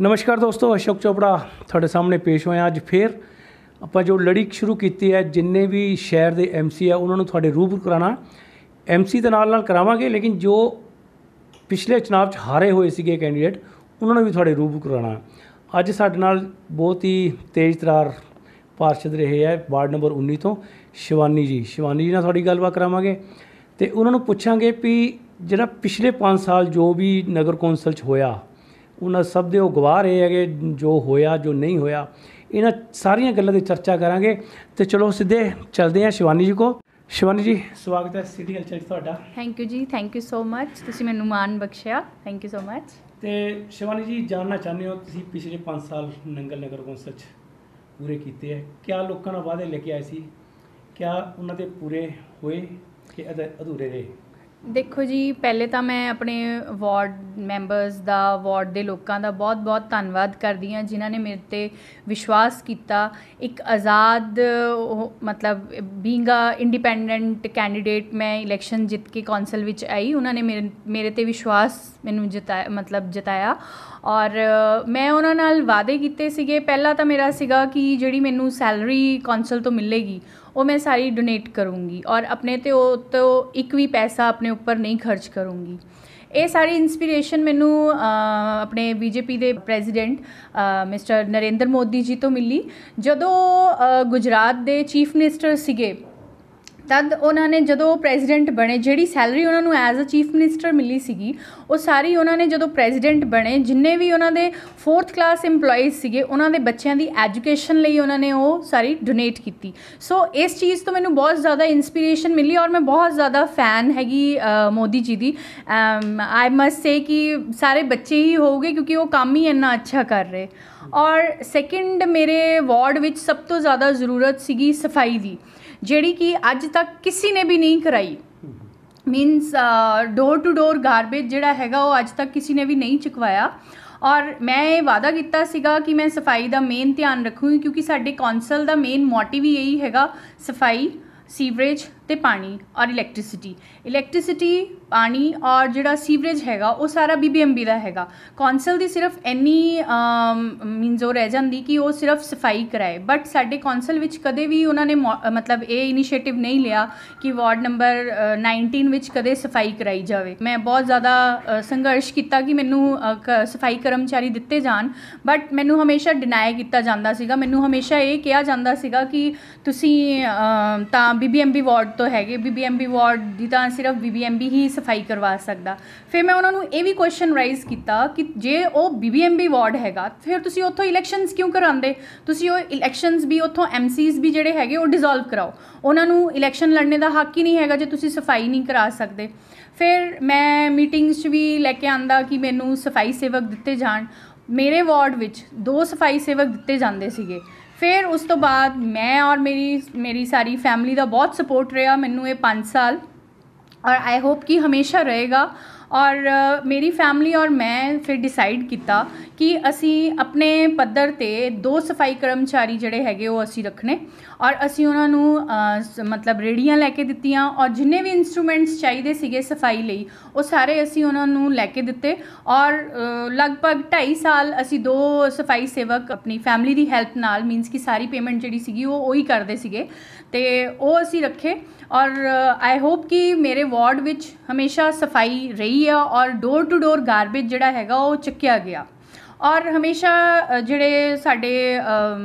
ਨਮਸਕਾਰ ਦੋਸਤੋ, ਅਸ਼ੋਕ ਚੋਪੜਾ ਤੁਹਾਡੇ ਸਾਹਮਣੇ ਪੇਸ਼ ਹੋਇਆ ਅੱਜ ਫੇਰ। ਆਪਾਂ ਜੋ ਲੜੀ ਸ਼ੁਰੂ ਕੀਤੀ ਹੈ, ਜਿੰਨੇ ਵੀ ਸ਼ਹਿਰ ਦੇ ਐਮਸੀ ਆ ਉਹਨਾਂ ਨੂੰ ਤੁਹਾਡੇ ਰੂਬਰੂ ਕਰਾਣਾ। ਐਮਸੀ ਦੇ ਨਾਲ ਨਾਲ ਕਰਾਵਾਂਗੇ, ਲੇਕਿਨ ਜੋ ਪਿਛਲੇ ਚੁਣਾਵ 'ਚ ਹਾਰੇ ਹੋਏ ਸੀਗੇ ਕੈਂਡੀਡੇਟ ਉਹਨਾਂ ਨੂੰ ਵੀ ਤੁਹਾਡੇ ਰੂਬਰੂ ਕਰਾਣਾ। ਅੱਜ ਸਾਡੇ ਨਾਲ ਬਹੁਤ ਹੀ ਤੇਜ਼ ਤਰਾਰ ਪਾਰਸ਼ਦ ਰਹੇ ਹੈ, ਵਾਰਡ ਨੰਬਰ 19 ਤੋਂ ਸ਼ਿਵਾਨੀ ਜੀ। ਸ਼ਿਵਾਨੀ ਜੀ ਨਾਲ ਤੁਹਾਡੀ ਗੱਲਬਾਤ ਕਰਾਵਾਂਗੇ ਤੇ ਉਹਨਾਂ ਨੂੰ ਪੁੱਛਾਂਗੇ ਵੀ ਜਿਹੜਾ ਪਿਛਲੇ 5 ਸਾਲ ਜੋ ਵੀ ਨਗਰ ਕੌਂਸਲ 'ਚ ਹੋਇਆ ਉਹਨਾਂ ਸਭ ਦੇ ਉਹ ਗਵਾਹ ਰਹੇ ਹੈਗੇ ਜੋ ਹੋਇਆ ਜੋ ਨਹੀਂ ਹੋਇਆ। ਇਹਨਾਂ ਸਾਰੀਆਂ ਗੱਲਾਂ ਦੀ ਚਰਚਾ ਕਰਾਂਗੇ। ਤੇ ਚਲੋ ਸਿੱਧੇ ਚੱਲਦੇ ਹਾਂ ਸ਼ਿਵਾਨੀ ਜੀ ਕੋ। ਸ਼ਿਵਾਨੀ ਜੀ ਸਵਾਗਤ ਹੈ ਸਿਟੀ ਕਲਚਰ ਤੁਹਾਡਾ। ਥੈਂਕ ਯੂ ਜੀ ਥੈਂਕ ਯੂ ਸੋ ਮੱਚ ਤੁਸੀਂ ਮੈਨੂੰ ਮਾਣ ਬਖਸ਼ਿਆ। ਥੈਂਕ ਯੂ ਸੋ ਮੱਚ ਤੇ ਸ਼ਿਵਾਨੀ ਜੀ ਜਾਣਨਾ ਚਾਹੁੰਦੇ ਹੋ ਤੁਸੀਂ ਪਿਛਲੇ 5 ਸਾਲ ਨੰਗਲ ਨਗਰ ਕੌਂਸਲ 'ਚ ਪੂਰੇ ਕੀਤੇ ਹੈ। ਕਿਆ ਲੋਕਾਂ ਨਾਲ ਵਾਅਦੇ ਲੈ ਕੇ ਆਏ ਸੀ? ਕਿਆ ਉਹਨਾਂ ਦੇ ਪੂਰੇ ਹੋਏ ਕਿ ਅਧ- ਅਧੂਰੇ ਰਹੇ? ਦੇਖੋ ਜੀ, ਪਹਿਲੇ ਤਾਂ ਮੈਂ ਆਪਣੇ ਵਾਰਡ ਮੈਂਬਰਸ ਦਾ, ਵਾਰਡ ਦੇ ਲੋਕਾਂ ਦਾ ਬਹੁਤ-ਬਹੁਤ ਧੰਨਵਾਦ ਕਰਦੀ ਹਾਂ, ਜਿਨ੍ਹਾਂ ਨੇ ਮੇਰੇ ਤੇ ਵਿਸ਼ਵਾਸ ਕੀਤਾ। ਇੱਕ ਆਜ਼ਾਦ, ਉਹ ਮਤਲਬ ਬੀਇੰਗ ਅ ਇੰਡੀਪੈਂਡੈਂਟ ਕੈਂਡੀਡੇਟ ਮੈਂ ਇਲੈਕਸ਼ਨ ਜਿੱਤ ਕੇ ਕੌਂਸਲ ਵਿੱਚ ਆਈ, ਉਹਨਾਂ ਨੇ ਮੇਰੇ ਮੇਰੇ ਤੇ ਵਿਸ਼ਵਾਸ ਮੈਨੂੰ ਜਤਾਇਆ, ਮਤਲਬ ਜਤਾਇਆ। ਔਰ ਮੈਂ ਉਹਨਾਂ ਨਾਲ ਵਾਅਦੇ ਕੀਤੇ ਸੀਗੇ। ਪਹਿਲਾਂ ਤਾਂ ਮੇਰਾ ਸੀਗਾ ਕਿ ਜਿਹੜੀ ਮੈਨੂੰ ਸੈਲਰੀ ਕੌਂਸਲ ਤੋਂ ਮਿਲੇਗੀ ਉਹ ਮੈਂ ਸਾਰੀ ਡੋਨੇਟ ਕਰੂੰਗੀ ਔਰ ਆਪਣੇ ਤੇ ਉਹ ਤੋਂ ਇੱਕ ਵੀ ਪੈਸਾ ਆਪਣੇ ਉੱਪਰ ਨਹੀਂ ਖਰਚ ਕਰੂੰਗੀ। ਇਹ ਸਾਰੀ ਇਨਸਪੀਰੇਸ਼ਨ ਮੈਨੂੰ ਅ, ਆਪਣੇ ਬੀਜੇਪੀ ਦੇ ਪ੍ਰੈਜ਼ੀਡੈਂਟ ਮਿਸਟਰ ਨਰਿੰਦਰ ਮੋਦੀ ਜੀ ਤੋਂ ਮਿਲੀ। ਜਦੋਂ ਗੁਜਰਾਤ ਦੇ ਚੀਫ ਮਿਨਿਸਟਰ ਸੀਗੇ ਤਦ ਉਹਨਾਂ ਨੇ ਜਦੋਂ ਪ੍ਰੈਜ਼ੀਡੈਂਟ ਬਣੇ, ਜਿਹੜੀ ਸੈਲਰੀ ਉਹਨਾਂ ਨੂੰ ਐਜ਼ ਅ ਚੀਫ ਮਿਨਿਸਟਰ ਮਿਲੀ ਸੀਗੀ, ਉਹ ਸਾਰੀ ਉਹਨਾਂ ਨੇ ਜਦੋਂ ਪ੍ਰੈਜ਼ੀਡੈਂਟ ਬਣੇ, ਜਿੰਨੇ ਵੀ ਉਹਨਾਂ ਦੇ 4th ਕਲਾਸ EMPLOYEES ਸੀਗੇ, ਉਹਨਾਂ ਦੇ ਬੱਚਿਆਂ ਦੀ ਐਜੂਕੇਸ਼ਨ ਲਈ ਉਹਨਾਂ ਨੇ ਉਹ ਸਾਰੀ ਡੋਨੇਟ ਕੀਤੀ। ਸੋ ਇਸ ਚੀਜ਼ ਤੋਂ ਮੈਨੂੰ ਬਹੁਤ ਜ਼ਿਆਦਾ ਇਨਸਪੀਰੇਸ਼ਨ ਮਿਲੀ ਔਰ ਮੈਂ ਬਹੁਤ ਜ਼ਿਆਦਾ ਫੈਨ ਹੈਗੀ ਮੋਦੀ ਜੀ ਦੀ। ਆਈ ਮਸਟ ਸੇ ਕਿ ਸਾਰੇ ਬੱਚੇ ਹੀ ਹੋਊਗੇ ਕਿਉਂਕਿ ਉਹ ਕੰਮ ਹੀ ਇੰਨਾ ਅੱਛਾ ਕਰ ਰਹੇ। ਔਰ ਸੈਕਿੰਡ ਮੇਰੇ ਵਾਰਡ ਵਿੱਚ ਸਭ ਤੋਂ ਜ਼ਿਆਦਾ ਜ਼ਰੂਰਤ ਸੀਗੀ ਸਫ਼ਾਈ ਦੀ। ਜਿਹੜੀ ਕਿ ਅੱਜ ਤੱਕ ਕਿਸੇ ਨੇ ਵੀ ਨਹੀਂ ਕਰਾਈ। Means door to door garbage ਜਿਹੜਾ ਹੈਗਾ ਉਹ ਅੱਜ ਤੱਕ ਕਿਸੇ ਨੇ ਵੀ ਨਹੀਂ ਚੁਕਵਾਇਆ। ਔਰ ਮੈਂ ਇਹ ਵਾਅਦਾ ਕੀਤਾ ਸੀਗਾ ਕਿ ਮੈਂ ਸਫ਼ਾਈ ਦਾ ਮੇਨ ਧਿਆਨ ਰੱਖੂੰਗੀ ਕਿਉਂਕਿ ਸਾਡੇ ਕੌਂਸਲ ਦਾ ਮੇਨ ਮੋਟਿਵ ਹੀ ਇਹੀ ਹੈਗਾ ਸਫ਼ਾਈ ਸੀਵਰੇਜ ਤੇ ਪਾਣੀ ਔਰ ਇਲੈਕਟ੍ਰਿਸਿਟੀ ਇਲੈਕਟ੍ਰਿਸਿਟੀ ਪਾਣੀ ਔਰ ਜਿਹੜਾ ਸੀਵਰੇਜ ਹੈਗਾ ਉਹ ਸਾਰਾ ਬੀਬੀਐਮਬੀ ਦਾ ਹੈਗਾ। ਕੌਂਸਲ ਦੀ ਸਿਰਫ ਇੰਨੀ ਮੀਨਸ ਉਹ ਰਹਿ ਜਾਂਦੀ ਕਿ ਉਹ ਸਿਰਫ ਸਫ਼ਾਈ ਕਰਾਏ। ਬਟ ਸਾਡੇ ਕੌਂਸਲ ਵਿੱਚ ਕਦੇ ਵੀ ਉਹਨਾਂ ਨੇ ਮੋ- ਮਤਲਬ ਇਹ ਇਨੀਸ਼ੀਏਟਿਵ ਨਹੀਂ ਲਿਆ ਕਿ ਵਾਰਡ ਨੰਬਰ 19 ਵਿੱਚ ਕਦੇ ਸਫ਼ਾਈ ਕਰਾਈ ਜਾਵੇ। ਮੈਂ ਬਹੁਤ ਜ਼ਿਆਦਾ ਸੰਘਰਸ਼ ਕੀਤਾ ਕਿ ਮੈਨੂੰ ਕ- ਸਫ਼ਾਈ ਕਰਮਚਾਰੀ ਦਿੱਤੇ ਜਾਣ। ਬਟ ਮੈਨੂੰ ਹਮੇਸ਼ਾ ਡਿਨਾਈ ਕੀਤਾ ਜਾਂਦਾ ਸੀਗਾ। ਮੈਨੂੰ ਹਮੇਸ਼ਾ ਇਹ ਕਿਹਾ ਜਾਂਦਾ ਸੀਗਾ ਕਿ ਤੁਸੀਂ ਅ, ਤਾਂ ਬੀਬੀਐਮਬੀ ਵਾਰਡ ਤੋਂ ਹੈਗੇ ਬੀਬੀਐਮਬੀ ਵਾਰਡ ਦੀ ਤਾਂ ਸਿਰਫ ਬੀਬੀਐਮਬੀ ਹੀ ਸਫ਼ਾਈ ਕਰਵਾ ਸਕਦਾ। ਫਿਰ ਮੈਂ ਉਹਨਾਂ ਨੂੰ ਇਹ ਵੀ ਕੁਐਸਚਨ ਰਾਈਜ਼ ਕੀਤਾ ਕਿ ਜੇ ਉਹ ਬੀਬੀਐਮਬੀ ਵਾਰਡ ਹੈਗਾ, ਫਿਰ ਤੁਸੀਂ ਉੱਥੋਂ ਇਲੈਕਸ਼ਨਸ ਕਿਉਂ ਕਰਾਉਂਦੇ? ਤੁਸੀਂ ਉਹ ਇਲੈਕਸ਼ਨਸ ਵੀ ਉੱਥੋਂ ਐਮਸੀਜ਼ ਵੀ ਜਿਹੜੇ ਹੈਗੇ ਉਹ ਡਿਸੋਲਵ ਕਰਾਓ। ਉਹਨਾਂ ਨੂੰ ਇਲੈਕਸ਼ਨ ਲੜਨੇ ਦਾ ਹੱਕ ਹੀ ਨਹੀਂ ਹੈਗਾ ਜੇ ਤੁਸੀਂ ਸਫ਼ਾਈ ਨਹੀਂ ਕਰਾ ਸਕਦੇ। ਫਿਰ ਮੈਂ ਮੀਟਿੰਗਸ 'ਚ ਵੀ ਲੈ ਕੇ ਆਂਦਾ ਕਿ ਮੈਨੂੰ ਸਫ਼ਾਈ ਸੇਵਕ ਦਿੱਤੇ ਜਾਣ। ਮੇਰੇ ਵਾਰਡ ਵਿੱਚ ਦੋ ਸਫ਼ਾਈ ਸੇਵਕ ਦਿੱਤੇ ਜਾਂਦੇ ਸੀਗੇ। ਫਿਰ ਉਸ ਤੋਂ ਬਾਅਦ ਮੈਂ ਔਰ ਮੇਰੀ ਮੇਰੀ ਸਾਰੀ ਫੈਮਿਲੀ ਦਾ ਬਹੁਤ ਸਪੋਰਟ ਰਿਹਾ ਮੈਨੂੰ ਇਹ 5 ਸਾਲ ਔਰ ਆਈ ਹੋਪ ਕਿ ਹਮੇਸ਼ਾ ਰਹੇਗਾ। ਔਰ ਮੇਰੀ ਫੈਮਿਲੀ ਔਰ ਮੈਂ ਫਿਰ ਡਿਸਾਈਡ ਕੀਤਾ ਕਿ ਅਸੀਂ ਆਪਣੇ ਪੱਧਰ ਤੇ ਦੋ ਸਫ਼ਾਈ ਕਰਮਚਾਰੀ ਜਿਹੜੇ ਹੈਗੇ ਉਹ ਅਸੀਂ ਰੱਖਣੇ ਔਰ ਅਸੀਂ ਉਹਨਾਂ ਨੂੰ ਸ- ਮਤਲਬ ਰੇੜੀਆਂ ਲੈ ਕੇ ਦਿੱਤੀਆਂ ਔਰ ਜਿੰਨੇ ਵੀ ਇਨਸਟਰੂਮੈਂਟਸ ਚਾਹੀਦੇ ਸੀਗੇ ਸਫ਼ਾਈ ਲਈ, ਉਹ ਸਾਰੇ ਅਸੀਂ ਉਹਨਾਂ ਨੂੰ ਲੈ ਕੇ ਦਿੱਤੇ ਔਰ ਲਗਭਗ 2.5 ਸਾਲ ਅਸੀਂ ਦੋ ਸਫ਼ਾਈ ਸੇਵਕ ਆਪਣੀ ਫੈਮਿਲੀ ਦੀ ਹੈਲਪ ਨਾਲ ਮੀਨਸ ਕਿ ਸਾਰੀ ਪੇਮੈਂਟ ਜਿਹੜੀ ਸੀਗੀ ਉਹ ਉਹੀ ਕਰਦੇ ਸੀਗੇ। ਤੇ ਉਹ ਅਸੀਂ ਰੱਖੇ। ਔਰ ਆਈ ਹੋਪ ਕਿ ਮੇਰੇ ਵਾਰਡ ਵਿੱਚ ਹਮੇਸ਼ਾ ਸਫ਼ਾਈ ਰਹੀ ਆ ਔਰ ਡੋਰ ਟੂ ਡੋਰ ਗਾਰਬੇਜ ਜਿਹੜਾ ਹੈਗਾ ਉਹ ਚੱਕਿਆ ਗਿਆ। ਔਰ ਹਮੇਸ਼ਾ ਜਿਹੜੇ ਸਾਡੇ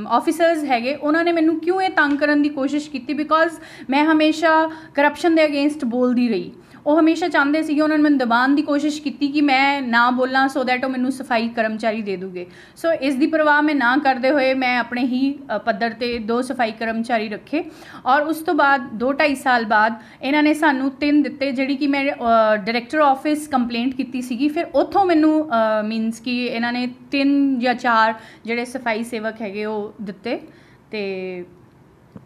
ਆਫੀਸਰਸ ਹੈਗੇ, ਉਹਨਾਂ ਨੇ ਮੈਨੂੰ ਕਿਉਂ ਇਹ ਤੰਗ ਕਰਨ ਦੀ ਕੋਸ਼ਿਸ਼ ਕੀਤੀ? ਬਿਕੋਜ਼ ਮੈਂ ਹਮੇਸ਼ਾ ਕਰਪਸ਼ਨ ਦੇ ਅਗੇਂਸਟ ਬੋਲਦੀ ਰਹੀ। ਉਹ ਹਮੇਸ਼ਾ ਚਾਹੁੰਦੇ ਸੀਗੇ, ਉਹਨਾਂ ਨੇ ਮੈਨੂੰ ਦਬਾਉਣ ਦੀ ਕੋਸ਼ਿਸ਼ ਕੀਤੀ ਕਿ ਮੈਂ ਨਾ ਬੋਲਾਂ ਸੋ ਦੈਟ ਉਹ ਮੈਨੂੰ ਸਫ਼ਾਈ ਕਰਮਚਾਰੀ ਦੇ ਦੂਗੇ। ਸੋ ਇਸ ਦੀ ਪਰਵਾਹ ਮੈਂ ਨਾ ਕਰਦੇ ਹੋਏ ਮੈਂ ਆਪਣੇ ਹੀ ਪੱਧਰ ਤੇ ਦੋ ਸਫ਼ਾਈ ਕਰਮਚਾਰੀ ਰੱਖੇ ਔਰ ਉਸ ਤੋਂ ਬਾਅਦ 2.5 ਸਾਲ ਬਾਅਦ ਇਹਨਾਂ ਨੇ ਸਾਨੂੰ ਤਿੰਨ ਦਿੱਤੇ, ਜਿਹੜੀ ਕਿ ਮੈਂ ਡਾਇਰੈਕਟਰ ਆਫਿਸ ਕੰਪਲੇਂਟ ਕੀਤੀ ਸੀਗੀ। ਫਿਰ ਉੱਥੋਂ ਮੈਨੂੰ ਮੀਨਸ ਕਿ ਇਹਨਾਂ ਨੇ ਤਿੰਨ ਜਾਂ ਚਾਰ ਜਿਹੜੇ ਸਫ਼ਾਈ ਸੇਵਕ ਹੈਗੇ ਉਹ ਦਿੱਤੇ ਤੇ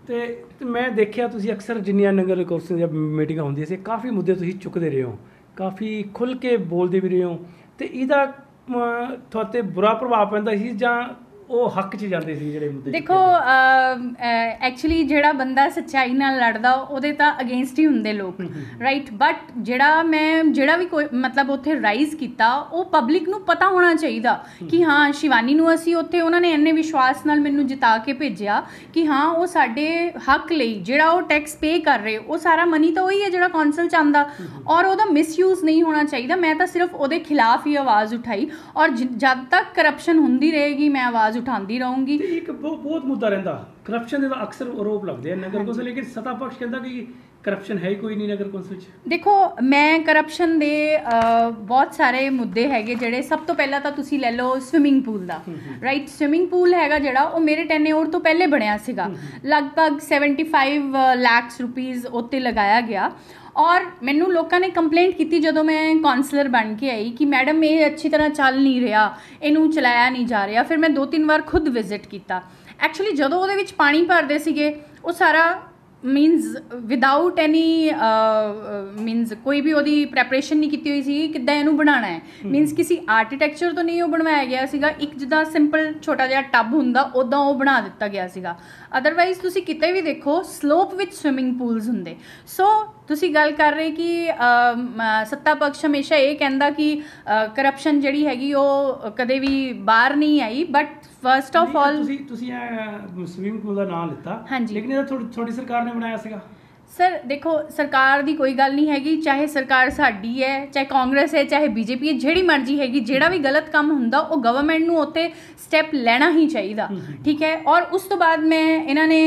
ਤੇ ਤੇ ਮੈਂ ਦੇਖਿਆ ਤੁਸੀਂ ਅਕਸਰ ਜਿੰਨੀਆਂ ਨਗਰ ਕੌਂਸਲ ਦੀਆਂ ਮੀਟਿੰਗਾਂ ਹੁੰਦੀਆਂ ਸੀ, ਕਾਫੀ ਮੁੱਦੇ ਤੁਸੀਂ ਚੁੱਕਦੇ ਰਹੇ ਹੋ, ਕਾਫੀ ਖੁੱਲ ਕੇ ਬੋਲਦੇ ਵੀ ਰਹੇ ਹੋ ਤੇ ਇਹਦਾ ਤੁਹਾਤੇ ਬੁਰਾ ਪ੍ਰਭਾਵ ਪੈਂਦਾ ਸੀ ਜਾਂ ਉਹ ਹੱਕ 'ਚ ਜਾਂਦੇ ਸੀ ਜਿਹੜੇ ਮੁੱਦੇ ਦੇਖੋ ਐਕਚੁਅਲੀ ਜਿਹੜਾ ਬੰਦਾ ਸੱਚਾਈ ਨਾਲ ਲੜਦਾ ਉਹਦੇ ਤਾਂ ਅਗੇਂਸਟ ਹੀ ਹੁੰਦੇ ਲੋਕ ਰਾਈਟ ਬਟ ਜਿਹੜਾ ਮੈਂ ਜਿਹੜਾ ਵੀ ਕੋਈ ਮਤਲਬ ਉੱਥੇ ਰਾਈਜ਼ ਕੀਤਾ ਉਹ ਪਬਲਿਕ ਨੂੰ ਪਤਾ ਹੋਣਾ ਚਾਹੀਦਾ ਕਿ ਹਾਂ। ਸ਼ਿਵਾਨੀ ਨੂੰ ਅਸੀਂ ਉੱਥੇ ਉਹਨਾਂ ਨੇ ਇੰਨੇ ਵਿਸ਼ਵਾਸ ਨਾਲ ਮੈਨੂੰ ਜਿਤਾ ਕੇ ਭੇਜਿਆ ਕਿ ਹਾਂ ਉਹ ਸਾਡੇ ਹੱਕ ਲਈ ਜਿਹੜਾ ਉਹ ਟੈਕਸ ਪੇ ਕਰ ਰਹੇ ਉਹ ਸਾਰਾ ਮਨੀ ਤਾਂ ਉਹੀ ਹੈ ਜਿਹੜਾ ਕੌਂਸਲ ਚ ਆਂਦਾ ਔਰ ਉਹਦਾ ਮਿਸਯੂਜ਼ ਨਹੀਂ ਹੋਣਾ ਚਾਹੀਦਾ। ਮੈਂ ਤਾਂ ਸਿਰਫ ਉਹਦੇ ਖਿਲਾਫ ਹੀ ਆਵਾਜ਼ ਉਠਾਈ। ਔਰ ਜਦ ਤੱਕ ਕਰਪਸ਼ਨ ਹੁੰਦੀ ਰਹੇਗੀ ਮੈਂ ਆਵਾਜ਼ ਉਠਾਉਂਦੀ ਰਹੂੰਗੀ। ਤੇ ਇੱਕ ਬਹੁਤ ਮੁੱਦਾ ਰਹਿੰਦਾ। ਕਰਪਸ਼ਨ ਦੇ ਤਾਂ ਅਕਸਰ ਆਰੋਪ ਲੱਗਦੇ ਆ ਨਗਰ ਕੌਂਸਲ ਲੇਕਿਨ ਸੱਤਾ ਪਕਸ਼ ਕਹਿੰਦਾ ਕਿ ਕਰਪਸ਼ਨ ਹੈ ਹੀ ਕੋਈ ਨਹੀਂ ਨਗਰ ਕੌਂਸਲ 'ਚ। ਦੇਖੋ ਮੈਂ ਕਰਪਸ਼ਨ ਦੇ ਬਹੁਤ ਸਾਰੇ ਮੁੱਦੇ ਹੈਗੇ ਜਿਹੜੇ ਸਭ ਤੋਂ ਪਹਿਲਾਂ ਤਾਂ ਤੁਸੀਂ ਲੈ ਲਓ ਸਵਿਮਿੰਗ ਪੂਲ ਦਾ। ਰਾਈਟ ਸਵਿਮਿੰਗ ਪੂਲ ਹੈਗਾ ਜਿਹੜਾ ਉਹ ਮੇਰੇ ਟੈਨਿਓਰ ਤੋਂ ਪਹਿਲੇ ਬਣਿਆ ਸੀਗਾ। ਲਗਭਗ 75 ਲੱਖ ਰੁਪੀਸ ਉੱਤੇ ਲਗਾਇਆ ਗਿਆ। ਔਰ ਮੈਨੂੰ ਲੋਕਾਂ ਨੇ ਕੰਪਲੇਂਟ ਕੀਤੀ ਜਦੋਂ ਮੈਂ ਕਾਉਂਸਲਰ ਬਣ ਕੇ ਆਈ ਕਿ ਮੈਡਮ ਇਹ ਅੱਛੀ ਤਰ੍ਹਾਂ ਚੱਲ ਨਹੀਂ ਰਿਹਾ ਇਹਨੂੰ ਚਲਾਇਆ ਨਹੀਂ ਜਾ ਰਿਹਾ। ਫਿਰ ਮੈਂ ਦੋ ਤਿੰਨ ਵਾਰ ਖੁਦ ਵਿਜ਼ਿਟ ਕੀਤਾ। ਐਕਚੁਅਲੀ ਜਦੋਂ ਉਹਦੇ ਵਿੱਚ ਪਾਣੀ ਭਰਦੇ ਸੀਗੇ ਉਹ ਸਾਰਾ ਮੀਨਸ ਵਿਦਆਊਟ ਐਨੀ ਮੀਨਸ ਕੋਈ ਵੀ ਉਹਦੀ ਪ੍ਰੈਪਰੇਸ਼ਨ ਨਹੀਂ ਕੀਤੀ ਹੋਈ ਸੀ ਕਿੱਦਾਂ ਇਹਨੂੰ ਬਣਾਉਣਾ ਹੈ। ਮੀਨਸ ਕਿਸੇ ਆਰਕੀਟੈਕਚਰ ਤੋਂ ਨਹੀਂ ਉਹ ਬਣਵਾਇਆ ਗਿਆ ਸੀਗਾ। ਇੱਕ ਜਿੱਦਾਂ ਸਿੰਪਲ ਛੋਟਾ ਜਿਹਾ ਟੱਬ ਹੁੰਦਾ ਉਦਾਂ ਉਹ ਬਣਾ ਦਿੱਤਾ ਗਿਆ ਸੀਗਾ। ਅਦਰਵਾਈਜ਼ ਤੁਸੀਂ ਕਿਤੇ ਵੀ ਦੇਖੋ ਸਲੋਪ ਵਿੱਚ ਸਵਿਮਿੰਗ ਪੂਲਸ ਹੁੰਦੇ। ਸੋ ਤੁਸੀਂ ਗੱਲ ਕਰ ਰਹੇ ਕਿ ਸੱਤਾ ਪਕਸ਼ ਹਮੇਸ਼ਾ ਇਹ ਕਹਿੰਦਾ ਕਿ ਕਰਪਸ਼ਨ ਜਿਹੜੀ ਹੈਗੀ ਉਹ ਕਦੇ ਵੀ ਬਾਹਰ ਨਹੀਂ ਆਈ ਬਟ ਫਰਸਟ ਆਫ ਆਲ ਤੁਸੀਂ ਤੁਸੀਂ ਸਵਿਮਿੰਗ ਪੂਲ ਦਾ ਨਾਮ ਲਿੱਤਾ। ਲੇਕਿਨ ਇਹ ਥੋੜੀ ਸਰਕਾਰ ਨੇ ਬਣਾਇਆ ਸੀਗਾ ਸਰ ਦੇਖੋ ਸਰਕਾਰ ਦੀ ਕੋਈ ਗੱਲ ਨਹੀਂ ਹੈਗੀ ਚਾਹੇ ਸਰਕਾਰ ਸਾਡੀ ਹੈ ਚਾਹੇ ਕਾਂਗਰਸ ਹੈ ਚਾਹੇ ਬੀਜੇਪੀ ਹੈ ਜਿਹੜੀ ਮਰਜ਼ੀ ਹੈਗੀ ਜਿਹੜਾ ਵੀ ਗਲਤ ਕੰਮ ਹੁੰਦਾ ਉਹ ਗਵਰਨਮੈਂਟ ਨੂੰ ਉੱਤੇ ਸਟੈਪ ਲੈਣਾ ਹੀ ਚਾਹੀਦਾ ਠੀਕ ਹੈ? ਔਰ ਉਸ ਤੋਂ ਬਾਅਦ ਮੈਂ ਇਹਨਾਂ ਨੇ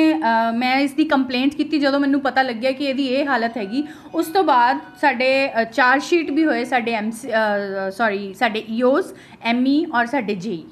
ਮੈਂ ਇਸ ਦੀ ਕੰਪਲੇਂਟ ਕੀਤੀ ਜਦੋਂ ਮੈਨੂੰ ਪਤਾ ਲੱਗਿਆ ਕਿ ਇਹਦੀ ਇਹ ਹਾਲਤ ਹੈਗੀ। ਉਸ ਤੋਂ ਬਾਅਦ ਸਾਡੇ ਚਾਰ ਸ਼ੀਟ ਵੀ ਹੋਏ ਸਾਡੇ ਐਮ ਸੌਰੀ ਸਾਡੇ ਈਓਸ ਐਮਈ ਔਰ ਸਾਡੇ ਜੇਈ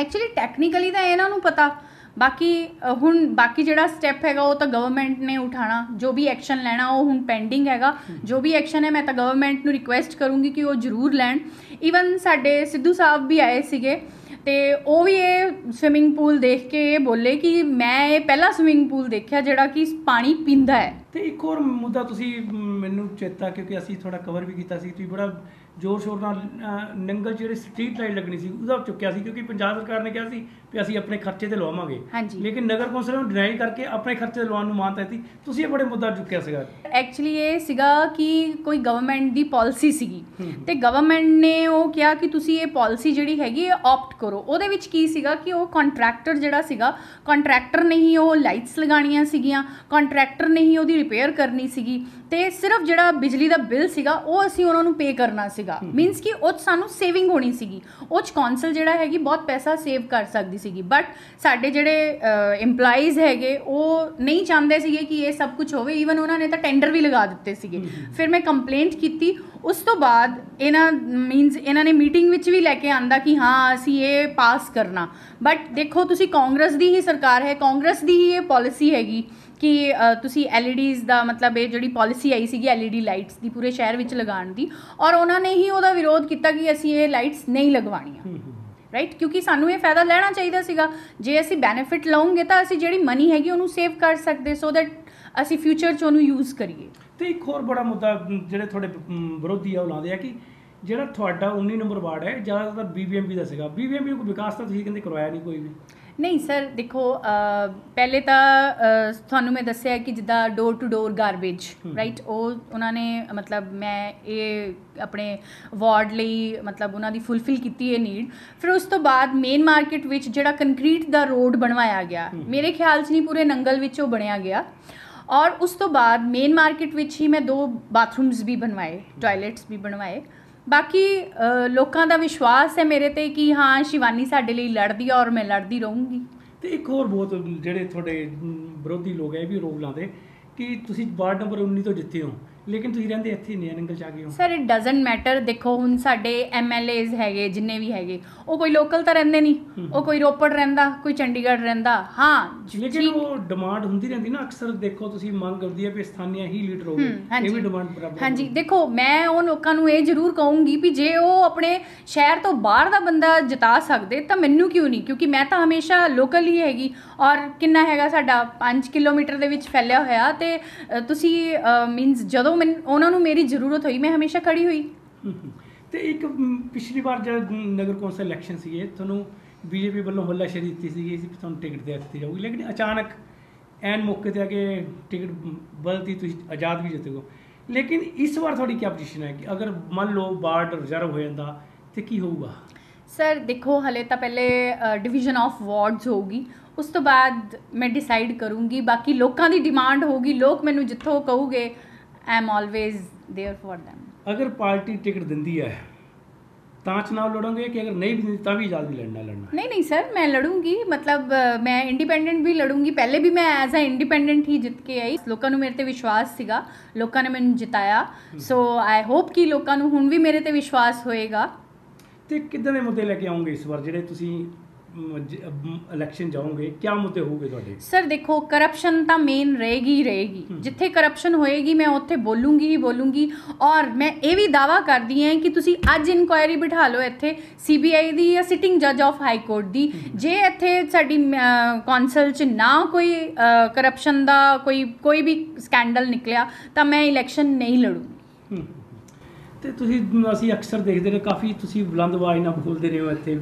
ਐਕਚੁਅਲੀ ਟੈਕਨੀਕਲੀ ਤਾਂ ਇਹਨਾਂ ਨੂੰ ਪਤਾ ਬਾਕੀ ਹੁਣ ਬਾਕੀ ਜਿਹੜਾ ਸਟੈਪ ਹੈਗਾ ਉਹ ਤਾਂ ਗਵਰਨਮੈਂਟ ਨੇ ਉਠਾਣਾ ਜੋ ਵੀ ਐਕਸ਼ਨ ਲੈਣਾ ਉਹ ਹੁਣ ਪੈਂਡਿੰਗ ਹੈਗਾ। ਜੋ ਵੀ ਐਕਸ਼ਨ ਹੈ ਮੈਂ ਤਾਂ ਗਵਰਨਮੈਂਟ ਨੂੰ ਰਿਕੁਐਸਟ ਕਰੂੰਗੀ ਕਿ ਉਹ ਜ਼ਰੂਰ ਲੈਣ। ਈਵਨ ਸਾਡੇ ਸਿੱਧੂ ਸਾਹਿਬ ਵੀ ਆਏ ਸੀਗੇ ਤੇ ਉਹ ਵੀ ਇਹ ਸਵਿਮਿੰਗ ਪੂਲ ਦੇਖ ਕੇ ਬੋਲੇ ਕਿ ਮੈਂ ਇਹ ਪਹਿਲਾ ਸਵਿਮਿੰਗ ਪੂਲ ਦੇਖਿਆ ਜਿਹੜਾ ਕਿ ਪਾਣੀ ਪੀਂਦਾ ਹੈ। ਤੇ ਇੱਕ ਹੋਰ ਮੁੱਦਾ ਤੁਸੀਂ ਮੈਨੂੰ ਚੇਤਾ ਕਿਉਂਕਿ ਅਸੀਂ ਥੋੜਾ ਕਵਰ ਵੀ ਕੀਤਾ ਸੀ ਤੁਸੀਂ ਬੜਾ ਜ਼ੋਰ ਸ਼ੋਰ ਨਾਲ ਨੰਗਲ ਜਿਹੜੀ ਸਟਰੀਟ ਲਾਈਟ ਲੱਗਣੀ ਸੀ ਉਹਦਾ ਚੁੱਕਿਆ ਸੀ ਕਿਉਂਕਿ ਪੰਜਾਬ ਸਰਕਾਰ ਨੇ ਕਿਹਾ ਸੀ ਵੀ ਅਸੀਂ ਆਪਣੇ ਖਰਚੇ ਤੇ ਲਵਾਵਾਂਗੇ। ਲੇਕਿਨ ਨਗਰ ਕੌਂਸਲ ਨੂੰ ਡਿਨਾਈ ਕਰਕੇ ਆਪਣੇ ਖਰਚੇ ਤੇ ਲਵਾਉਣ ਨੂੰ ਮਾਨਤਾ ਦਿੱਤੀ। ਤੁਸੀਂ ਇਹ ਬੜੇ ਮੁੱਦਾ ਚੁੱਕਿਆ ਸੀਗਾ। ਐਕਚੁਅਲੀ ਇਹ ਸੀਗਾ ਕਿ ਕੋਈ ਗਵਰਨਮੈਂਟ ਦੀ ਪਾਲਿਸੀ ਸੀਗੀ। ਤੇ ਗਵਰਨਮੈਂਟ ਨੇ ਉਹ ਕਿਹਾ ਕਿ ਤੁਸੀਂ ਇਹ ਪਾਲਿਸੀ ਜਿਹੜੀ ਹੈਗੀ ਇਹ ਆਪਟ ਕਰੋ। ਉਹਦੇ ਵਿੱਚ ਕੀ ਸੀਗਾ ਕਿ ਉਹ ਕੰਟਰੈਕਟਰ ਜਿਹੜਾ ਸੀਗਾ ਕੰਟਰੈਕਟਰ ਨੇ ਹੀ ਉਹ ਲਾਈਟਸ ਲਗਾਉਣੀਆਂ ਸੀਗੀਆਂ ਕੰਟਰੈਕਟਰ ਨੇ ਹੀ ਉਹਦੀ ਰਿਪੇਅਰ ਕਰਨੀ ਸੀਗੀ। ਤੇ ਸਿਰਫ ਜਿਹੜਾ ਬਿਜਲੀ ਦਾ ਬਿੱਲ ਸੀਗਾ ਉਹ ਅਸੀਂ ਉਹਨਾਂ ਨੂੰ ਪੇ ਕਰਨਾ ਸੀਗਾ। ਮੀਨਸ ਕਿ ਉਹ 'ਚ ਸਾਨੂੰ ਸੇਵਿੰਗ ਹੋਣੀ ਸੀਗੀ। ਉਹ ਚ ਕੌਂਸਲ ਜਿਹੜਾ ਹੈਗੀ ਬਹੁਤ ਪੈਸਾ ਸੇਵ ਕਰ ਸਕਦੀ ਸੀਗੀ। ਬਟ ਸਾਡੇ ਜਿਹੜੇ EMPLOYEES ਹੈਗੇ ਉਹ ਨਹੀਂ ਚਾਹੁੰਦੇ ਸੀਗੇ ਕਿ ਇਹ ਸਭ ਕੁਝ ਹੋਵੇ। ਈਵਨ ਉਹਨਾਂ ਨੇ ਤਾਂ ਟੈਂਡਰ ਵੀ ਲਗਾ ਦਿੱਤੇ ਸੀਗੇ। ਫਿਰ ਮੈਂ ਕੰਪਲੇਂਟ ਕੀਤੀ। ਉਸ ਤੋਂ ਬਾਅਦ ਇਹਨਾਂ ਮੀਨਸ ਇਹਨਾਂ ਨੇ ਮੀਟਿੰਗ ਵਿੱਚ ਵੀ ਲੈ ਕੇ ਆਂਦਾ ਕਿ ਹਾਂ ਅਸੀਂ ਇਹ ਪਾਸ ਕਰਨਾ। ਬਟ ਦੇਖੋ ਤੁਸੀਂ ਕਾਂਗਰਸ ਦੀ ਹੀ ਸਰਕਾਰ ਹੈ। ਕਾਂਗਰਸ ਦੀ ਹੀ ਇਹ ਪਾਲਿਸੀ ਹੈਗੀ। ਕਿ ਤੁਸੀਂ LEDs ਦਾ ਮਤਲਬ ਇਹ ਜਿਹੜੀ ਪਾਲਿਸੀ ਆਈ ਸੀਗੀ LED ਲਾਈਟਸ ਦੀ ਪੂਰੇ ਸ਼ਹਿਰ ਵਿੱਚ ਲਗਾਉਣ ਦੀ ਔਰ ਉਹਨਾਂ ਨੇ ਹੀ ਉਹਦਾ ਵਿਰੋਧ ਕੀਤਾ ਕਿ ਅਸੀਂ ਇਹ ਲਾਈਟਸ ਨਹੀਂ ਲਗਵਾਉਣੀਆਂ। ਰਾਈਟ ਕਿਉਂਕਿ ਸਾਨੂੰ ਇਹ ਫਾਇਦਾ ਲੈਣਾ ਚਾਹੀਦਾ ਸੀਗਾ। ਜੇ ਅਸੀਂ ਬੈਨੀਫਿਟ ਲਵਾਂਗੇ ਤਾਂ ਅਸੀਂ ਜਿਹੜੀ ਮਨੀ ਹੈਗੀ ਉਹਨੂੰ ਸੇਵ ਕਰ ਸਕਦੇ ਸੋ ਦੈਟ ਅਸੀਂ ਫਿਊਚਰ 'ਚ ਉਹਨੂੰ ਯੂਜ਼ ਕਰੀਏ। ਤੇ ਇੱਕ ਹੋਰ ਬੜਾ ਮੁੱਦਾ ਜਿਹੜੇ ਤੁਹਾਡੇ ਵਿਰੋਧੀ ਆ ਉਹ ਲਾਉਂਦੇ ਆ ਕਿ ਜਿਹੜਾ ਤੁਹਾਡਾ 19 ਨੰਬਰ ਵਾਰਡ ਹੈ ਜ਼ਿਆਦਾਤਰ ਬੀਬੀਐਮਪੀ ਦਾ ਸੀਗਾ। ਬੀਬੀਐਮਪੀ ਨੂੰ ਵਿਕਾਸ ਤਾਂ ਤੁਸੀਂ ਕਹਿੰਦੇ ਕਰਵਾਇਆ ਨਹੀਂ ਕੋਈ ਵੀ? ਨਹੀਂ ਸਰ ਦੇਖੋ ਪਹਿਲੇ ਤਾਂ ਤੁਹਾਨੂੰ ਮੈਂ ਦੱਸਿਆ ਕਿ ਜਿੱਦਾਂ door to door garbage right ਉਹ ਉਹਨਾਂ ਨੇ ਮਤਲਬ ਮੈਂ ਇਹ ਆਪਣੇ ਵਾਰਡ ਲਈ ਮਤਲਬ ਉਹਨਾਂ ਦੀ ਫੁੱਲਫਿਲ ਕੀਤੀ ਇਹ ਨੀਡ ਫਿਰ ਉਸ ਤੋਂ ਬਾਅਦ ਮੇਨ ਮਾਰਕੀਟ ਵਿੱਚ ਜਿਹੜਾ ਕੰਕਰੀਟ ਦਾ ਰੋਡ ਬਣਵਾਇਆ ਗਿਆ ਮੇਰੇ ਖਿਆਲ 'ਚ ਨਹੀਂ ਪੂਰੇ ਨੰਗਲ ਵਿੱਚ ਉਹ ਬਣਿਆ ਗਿਆ। ਔਰ ਉਸ ਤੋਂ ਬਾਅਦ ਮੇਨ ਮਾਰਕੀਟ ਵਿੱਚ ਹੀ ਮੈਂ ਦੋ ਬਾਥਰੂਮਸ ਵੀ ਬਣਵਾਏ ਟਾਇਲਟਸ ਵੀ ਬਣਵਾਏ। ਬਾਕੀ ਲੋਕਾਂ ਦਾ ਵਿਸ਼ਵਾਸ ਹੈ ਮੇਰੇ ਤੇ ਕਿ ਹਾਂ, ਸ਼ਿਵਾਨੀ ਸਾਡੇ ਲਈ ਲੜਦੀ ਆ ਔਰ ਮੈਂ ਲੜਦੀ ਰਹੂੰਗੀ। ਤੇ ਇੱਕ ਹੋਰ ਬਹੁਤ ਜਿਹੜੇ ਤੁਹਾਡੇ ਵਿਰੋਧੀ ਲੋਕ ਹੈ ਇਹ ਵੀ ਰੋਕ ਲਾਉਂਦੇ ਕਿ ਤੁਸੀਂ ਵਾਰਡ ਨੰਬਰ 19 ਤੋਂ ਜਿੱਤੇ ਹੋ। ਲੇਕਿਨ ਤੁਸੀਂ ਰਹਿੰਦੇ ਇੱਥੇ ਨਹੀਂ ਨੰਗਲ ਚ ਆ ਗਏ ਹੋ। ਸਰ ਇਟ ਡਸਨਟ ਮੈਟਰ ਦੇਖੋ ਹੁਣ ਸਾਡੇ ਐਮਐਲਏਜ਼ ਹੈਗੇ ਜਿੰਨੇ ਵੀ ਹੈਗੇ ਉਹ ਕੋਈ ਲੋਕਲ ਤਾਂ ਰਹਿੰਦੇ ਨਹੀਂ। ਉਹ ਕੋਈ ਰੋਪੜ ਰਹਿੰਦਾ ਕੋਈ ਚੰਡੀਗੜ੍ਹ ਰਹਿੰਦਾ। ਹਾਂ ਲੇਕਿਨ ਜੀ- ਉਹ ਡਿਮਾਂਡ ਹੁੰਦੀ ਰਹਿੰਦੀ ਨਾ ਅਕਸਰ ਦੇਖੋ ਤੁਸੀਂ ਮੰਗ ਕਰਦੀ ਹੈ ਵੀ ਸਥਾਨੀय ਹੀ ਲੀਡਰ ਹੋਵੇ। ਇਹ ਵੀ ਡਿਮਾਂਡ ਬਰਾਬਰ ਹਾਂਜੀ ਦੇਖੋ ਮੈਂ ਉਹ ਲੋਕਾਂ ਨੂੰ ਇਹ ਜ਼ਰੂਰ ਕਹੂੰਗੀ ਵੀ ਜੇ ਉਹ ਆਪਣੇ ਸ਼ਹਿਰ ਤੋਂ ਬਾਹਰ ਦਾ ਬੰਦਾ ਜਿਤਾ ਸਕਦੇ ਤਾਂ ਮੈਨੂੰ ਕਿਉਂ ਨਹੀਂ? ਕਿਉਂਕਿ ਮੈਂ ਤਾਂ ਹਮੇਸ਼ਾ ਲੋਕਲ ਹੀ ਹੈਗੀ। ਔਰ ਕਿੰਨਾ ਹੈਗਾ ਸਾਡਾ 5 ਕਿਲੋਮੀਟਰ ਦੇ ਵਿੱਚ ਫੈਲਿਆ ਹੋਇਆ ਤੇ ਤੁਸੀਂ ਮੀਨਸ ਜਦੋਂ ਮੈਨ- ਉਹਨਾਂ ਨੂੰ ਮੇਰੀ ਜ਼ਰੂਰਤ ਹੋਈ ਮੈਂ ਹਮੇਸ਼ਾ ਖੜੀ ਹੋਈ। ਤੇ ਇੱਕ ਮ, ਪਿਛਲੀ ਵਾਰ ਜਦ ਨਗਰ ਕੌਂਸਲ ਇਲੈਕਸ਼ਨ ਸੀਗੇ ਤੁਹਾਨੂੰ ਬੀਜੇਪੀ ਵੱਲੋਂ ਹੱਲਾਸ਼ੇਰੀ ਦਿੱਤੀ ਸੀਗੀ ਕਿ ਤੁਹਾਨੂੰ ਟਿਕਟ ਦੇ ਦਿੱਤੀ ਜਾਊਗੀ। ਲੇਕਿਨ ਅਚਾਨਕ ਐਨ ਮੌਕੇ ਤੇ ਆ ਕੇ ਟਿਕਟ ਬਦਲਤੀ ਤੁਸੀਂ ਆਜ਼ਾਦ ਵੀ ਜਿੱਤੇ ਹੋ। ਲੇਕਿਨ ਇਸ ਵਾਰ ਤੁਹਾਡੀ ਕੀ ਪੋਜੀਸ਼ਨ ਹੈ ਕਿ ਅਗਰ ਮੰਨ ਲਓ ਬਾਰਡ ਰਿਜ਼ਰਵ ਹੋ ਜਾਂਦਾ ਤੇ ਕੀ ਹੋਊਗਾ? ਸਰ ਦੇਖੋ ਹਲੇ ਤਾਂ ਪਹਿਲੇ ਡਿਵੀਜ਼ਨ ਆਫ ਵਾਰਡਸ ਹੋਊਗੀ। ਉਸ ਤੋਂ ਬਾਅਦ ਮੈਂ ਡਿਸਾਈਡ ਕਰੂੰਗੀ ਬਾਕੀ ਲੋਕਾਂ ਦੀ ਡਿਮਾਂਡ ਹੋਊਗੀ ਲੋਕ ਮੈਨੂੰ ਜਿੱਥੋਂ ਕਹੂਗੇ I am always there for them ਅਗਰ ਪਾਰਟੀ ਟਿਕਟ ਦਿੰਦੀ ਹੈ ਤਾਂ ਚੁਣਾਵ ਲੜੋਗੇ ਕਿ ਅਗਰ ਨਹੀਂ ਦਿੰਦੀ ਤਾਂ ਵੀ ਆਜ਼ਾਦੀ ਲੜਨਾ ਲੜਨਾ ਨਹੀਂ ਨਹੀਂ ਸਰ ਮੈਂ ਲੜੂੰਗੀ ਮਤਲਬ ਮੈਂ ਇੰਡੀਪੈਂਡੈਂਟ ਵੀ ਲੜੂੰਗੀ ਪਹਿਲੇ ਵੀ ਮੈਂ ਐਜ਼ ਅ ਇੰਡੀਪੈਂਡੈਂਟ ਹੀ ਜਿੱਤ ਕੇ ਆਈ ਲੋਕਾਂ ਨੂੰ ਮੇਰੇ ਤੇ ਵਿਸ਼ਵਾਸ ਸੀਗਾ ਲੋਕਾਂ ਨੇ ਮੈਨੂੰ ਜਿਤਾਇਆ ਸੋ ਆਈ ਹੋਪ ਕਿ ਲੋਕਾਂ ਨੂੰ ਹੁਣ ਵੀ ਮੇਰੇ ਤੇ ਵਿਸ਼ਵਾਸ ਹੋਏਗਾ ਤੇ ਕਿੱਦਾਂ ਦੇ ਮੁੱਦੇ ਲੈ ਕੇ ਆਉਂਗੇ ਇਸ ਵਾਰ ਜਿਹੜੇ ਤੁਸੀਂ ਇਲੈਕਸ਼ਨ ਜਾਓਗੇ ਕੀ ਮੁੱਦੇ ਹੋਊਗੇ ਤੁਹਾਡੇ? ਸਰ ਦੇਖੋ ਕਰਪਸ਼ਨ ਤਾਂ ਮੇਨ ਰਹੇਗੀ ਹੀ ਰਹੇਗੀ। ਜਿੱਥੇ ਕਰਪਸ਼ਨ ਹੋਏਗੀ ਮੈਂ ਉੱਥੇ ਬੋਲੂੰਗੀ ਹੀ ਬੋਲੂੰਗੀ। ਔਰ ਮੈਂ ਇਹ ਵੀ ਦਾਵਾ ਕਰਦੀ ਹਾਂ ਕਿ ਤੁਸੀਂ ਅੱਜ ਇਨਕੁਆਇਰੀ ਬਿਠਾ ਲਓ ਇੱਥੇ ਸੀਬੀਆਈ ਦੀ ਜਾਂ ਸਿਟਿੰਗ ਜੱਜ ਆਫ ਹਾਈ ਕੋਰਟ ਦੀ। ਜੇ ਇੱਥੇ ਸਾਡੀ ਕੌਂਸਲ 'ਚ ਨਾ ਕੋਈ ਕਰਪਸ਼ਨ ਦਾ ਕੋਈ ਕੋਈ ਵੀ ਸਕੈਂਡਲ ਨਿਕਲਿਆ ਤਾਂ ਮੈਂ ਇਲੈਕਸ਼ਨ ਨਹੀਂ ਲੜੂੰਗੀ। ਤੇ ਤੁਸੀਂ ਅਸੀਂ ਅਕਸਰ ਦੇਖਦੇ ਨੇ ਕਾਫੀ ਤੁਸੀਂ ਬੁਲੰਦ ਆਵਾਜ਼ ਨਾਲ ਬੋਲਦੇ ਰਹੇ ਹੋ ਇੱਥੇ।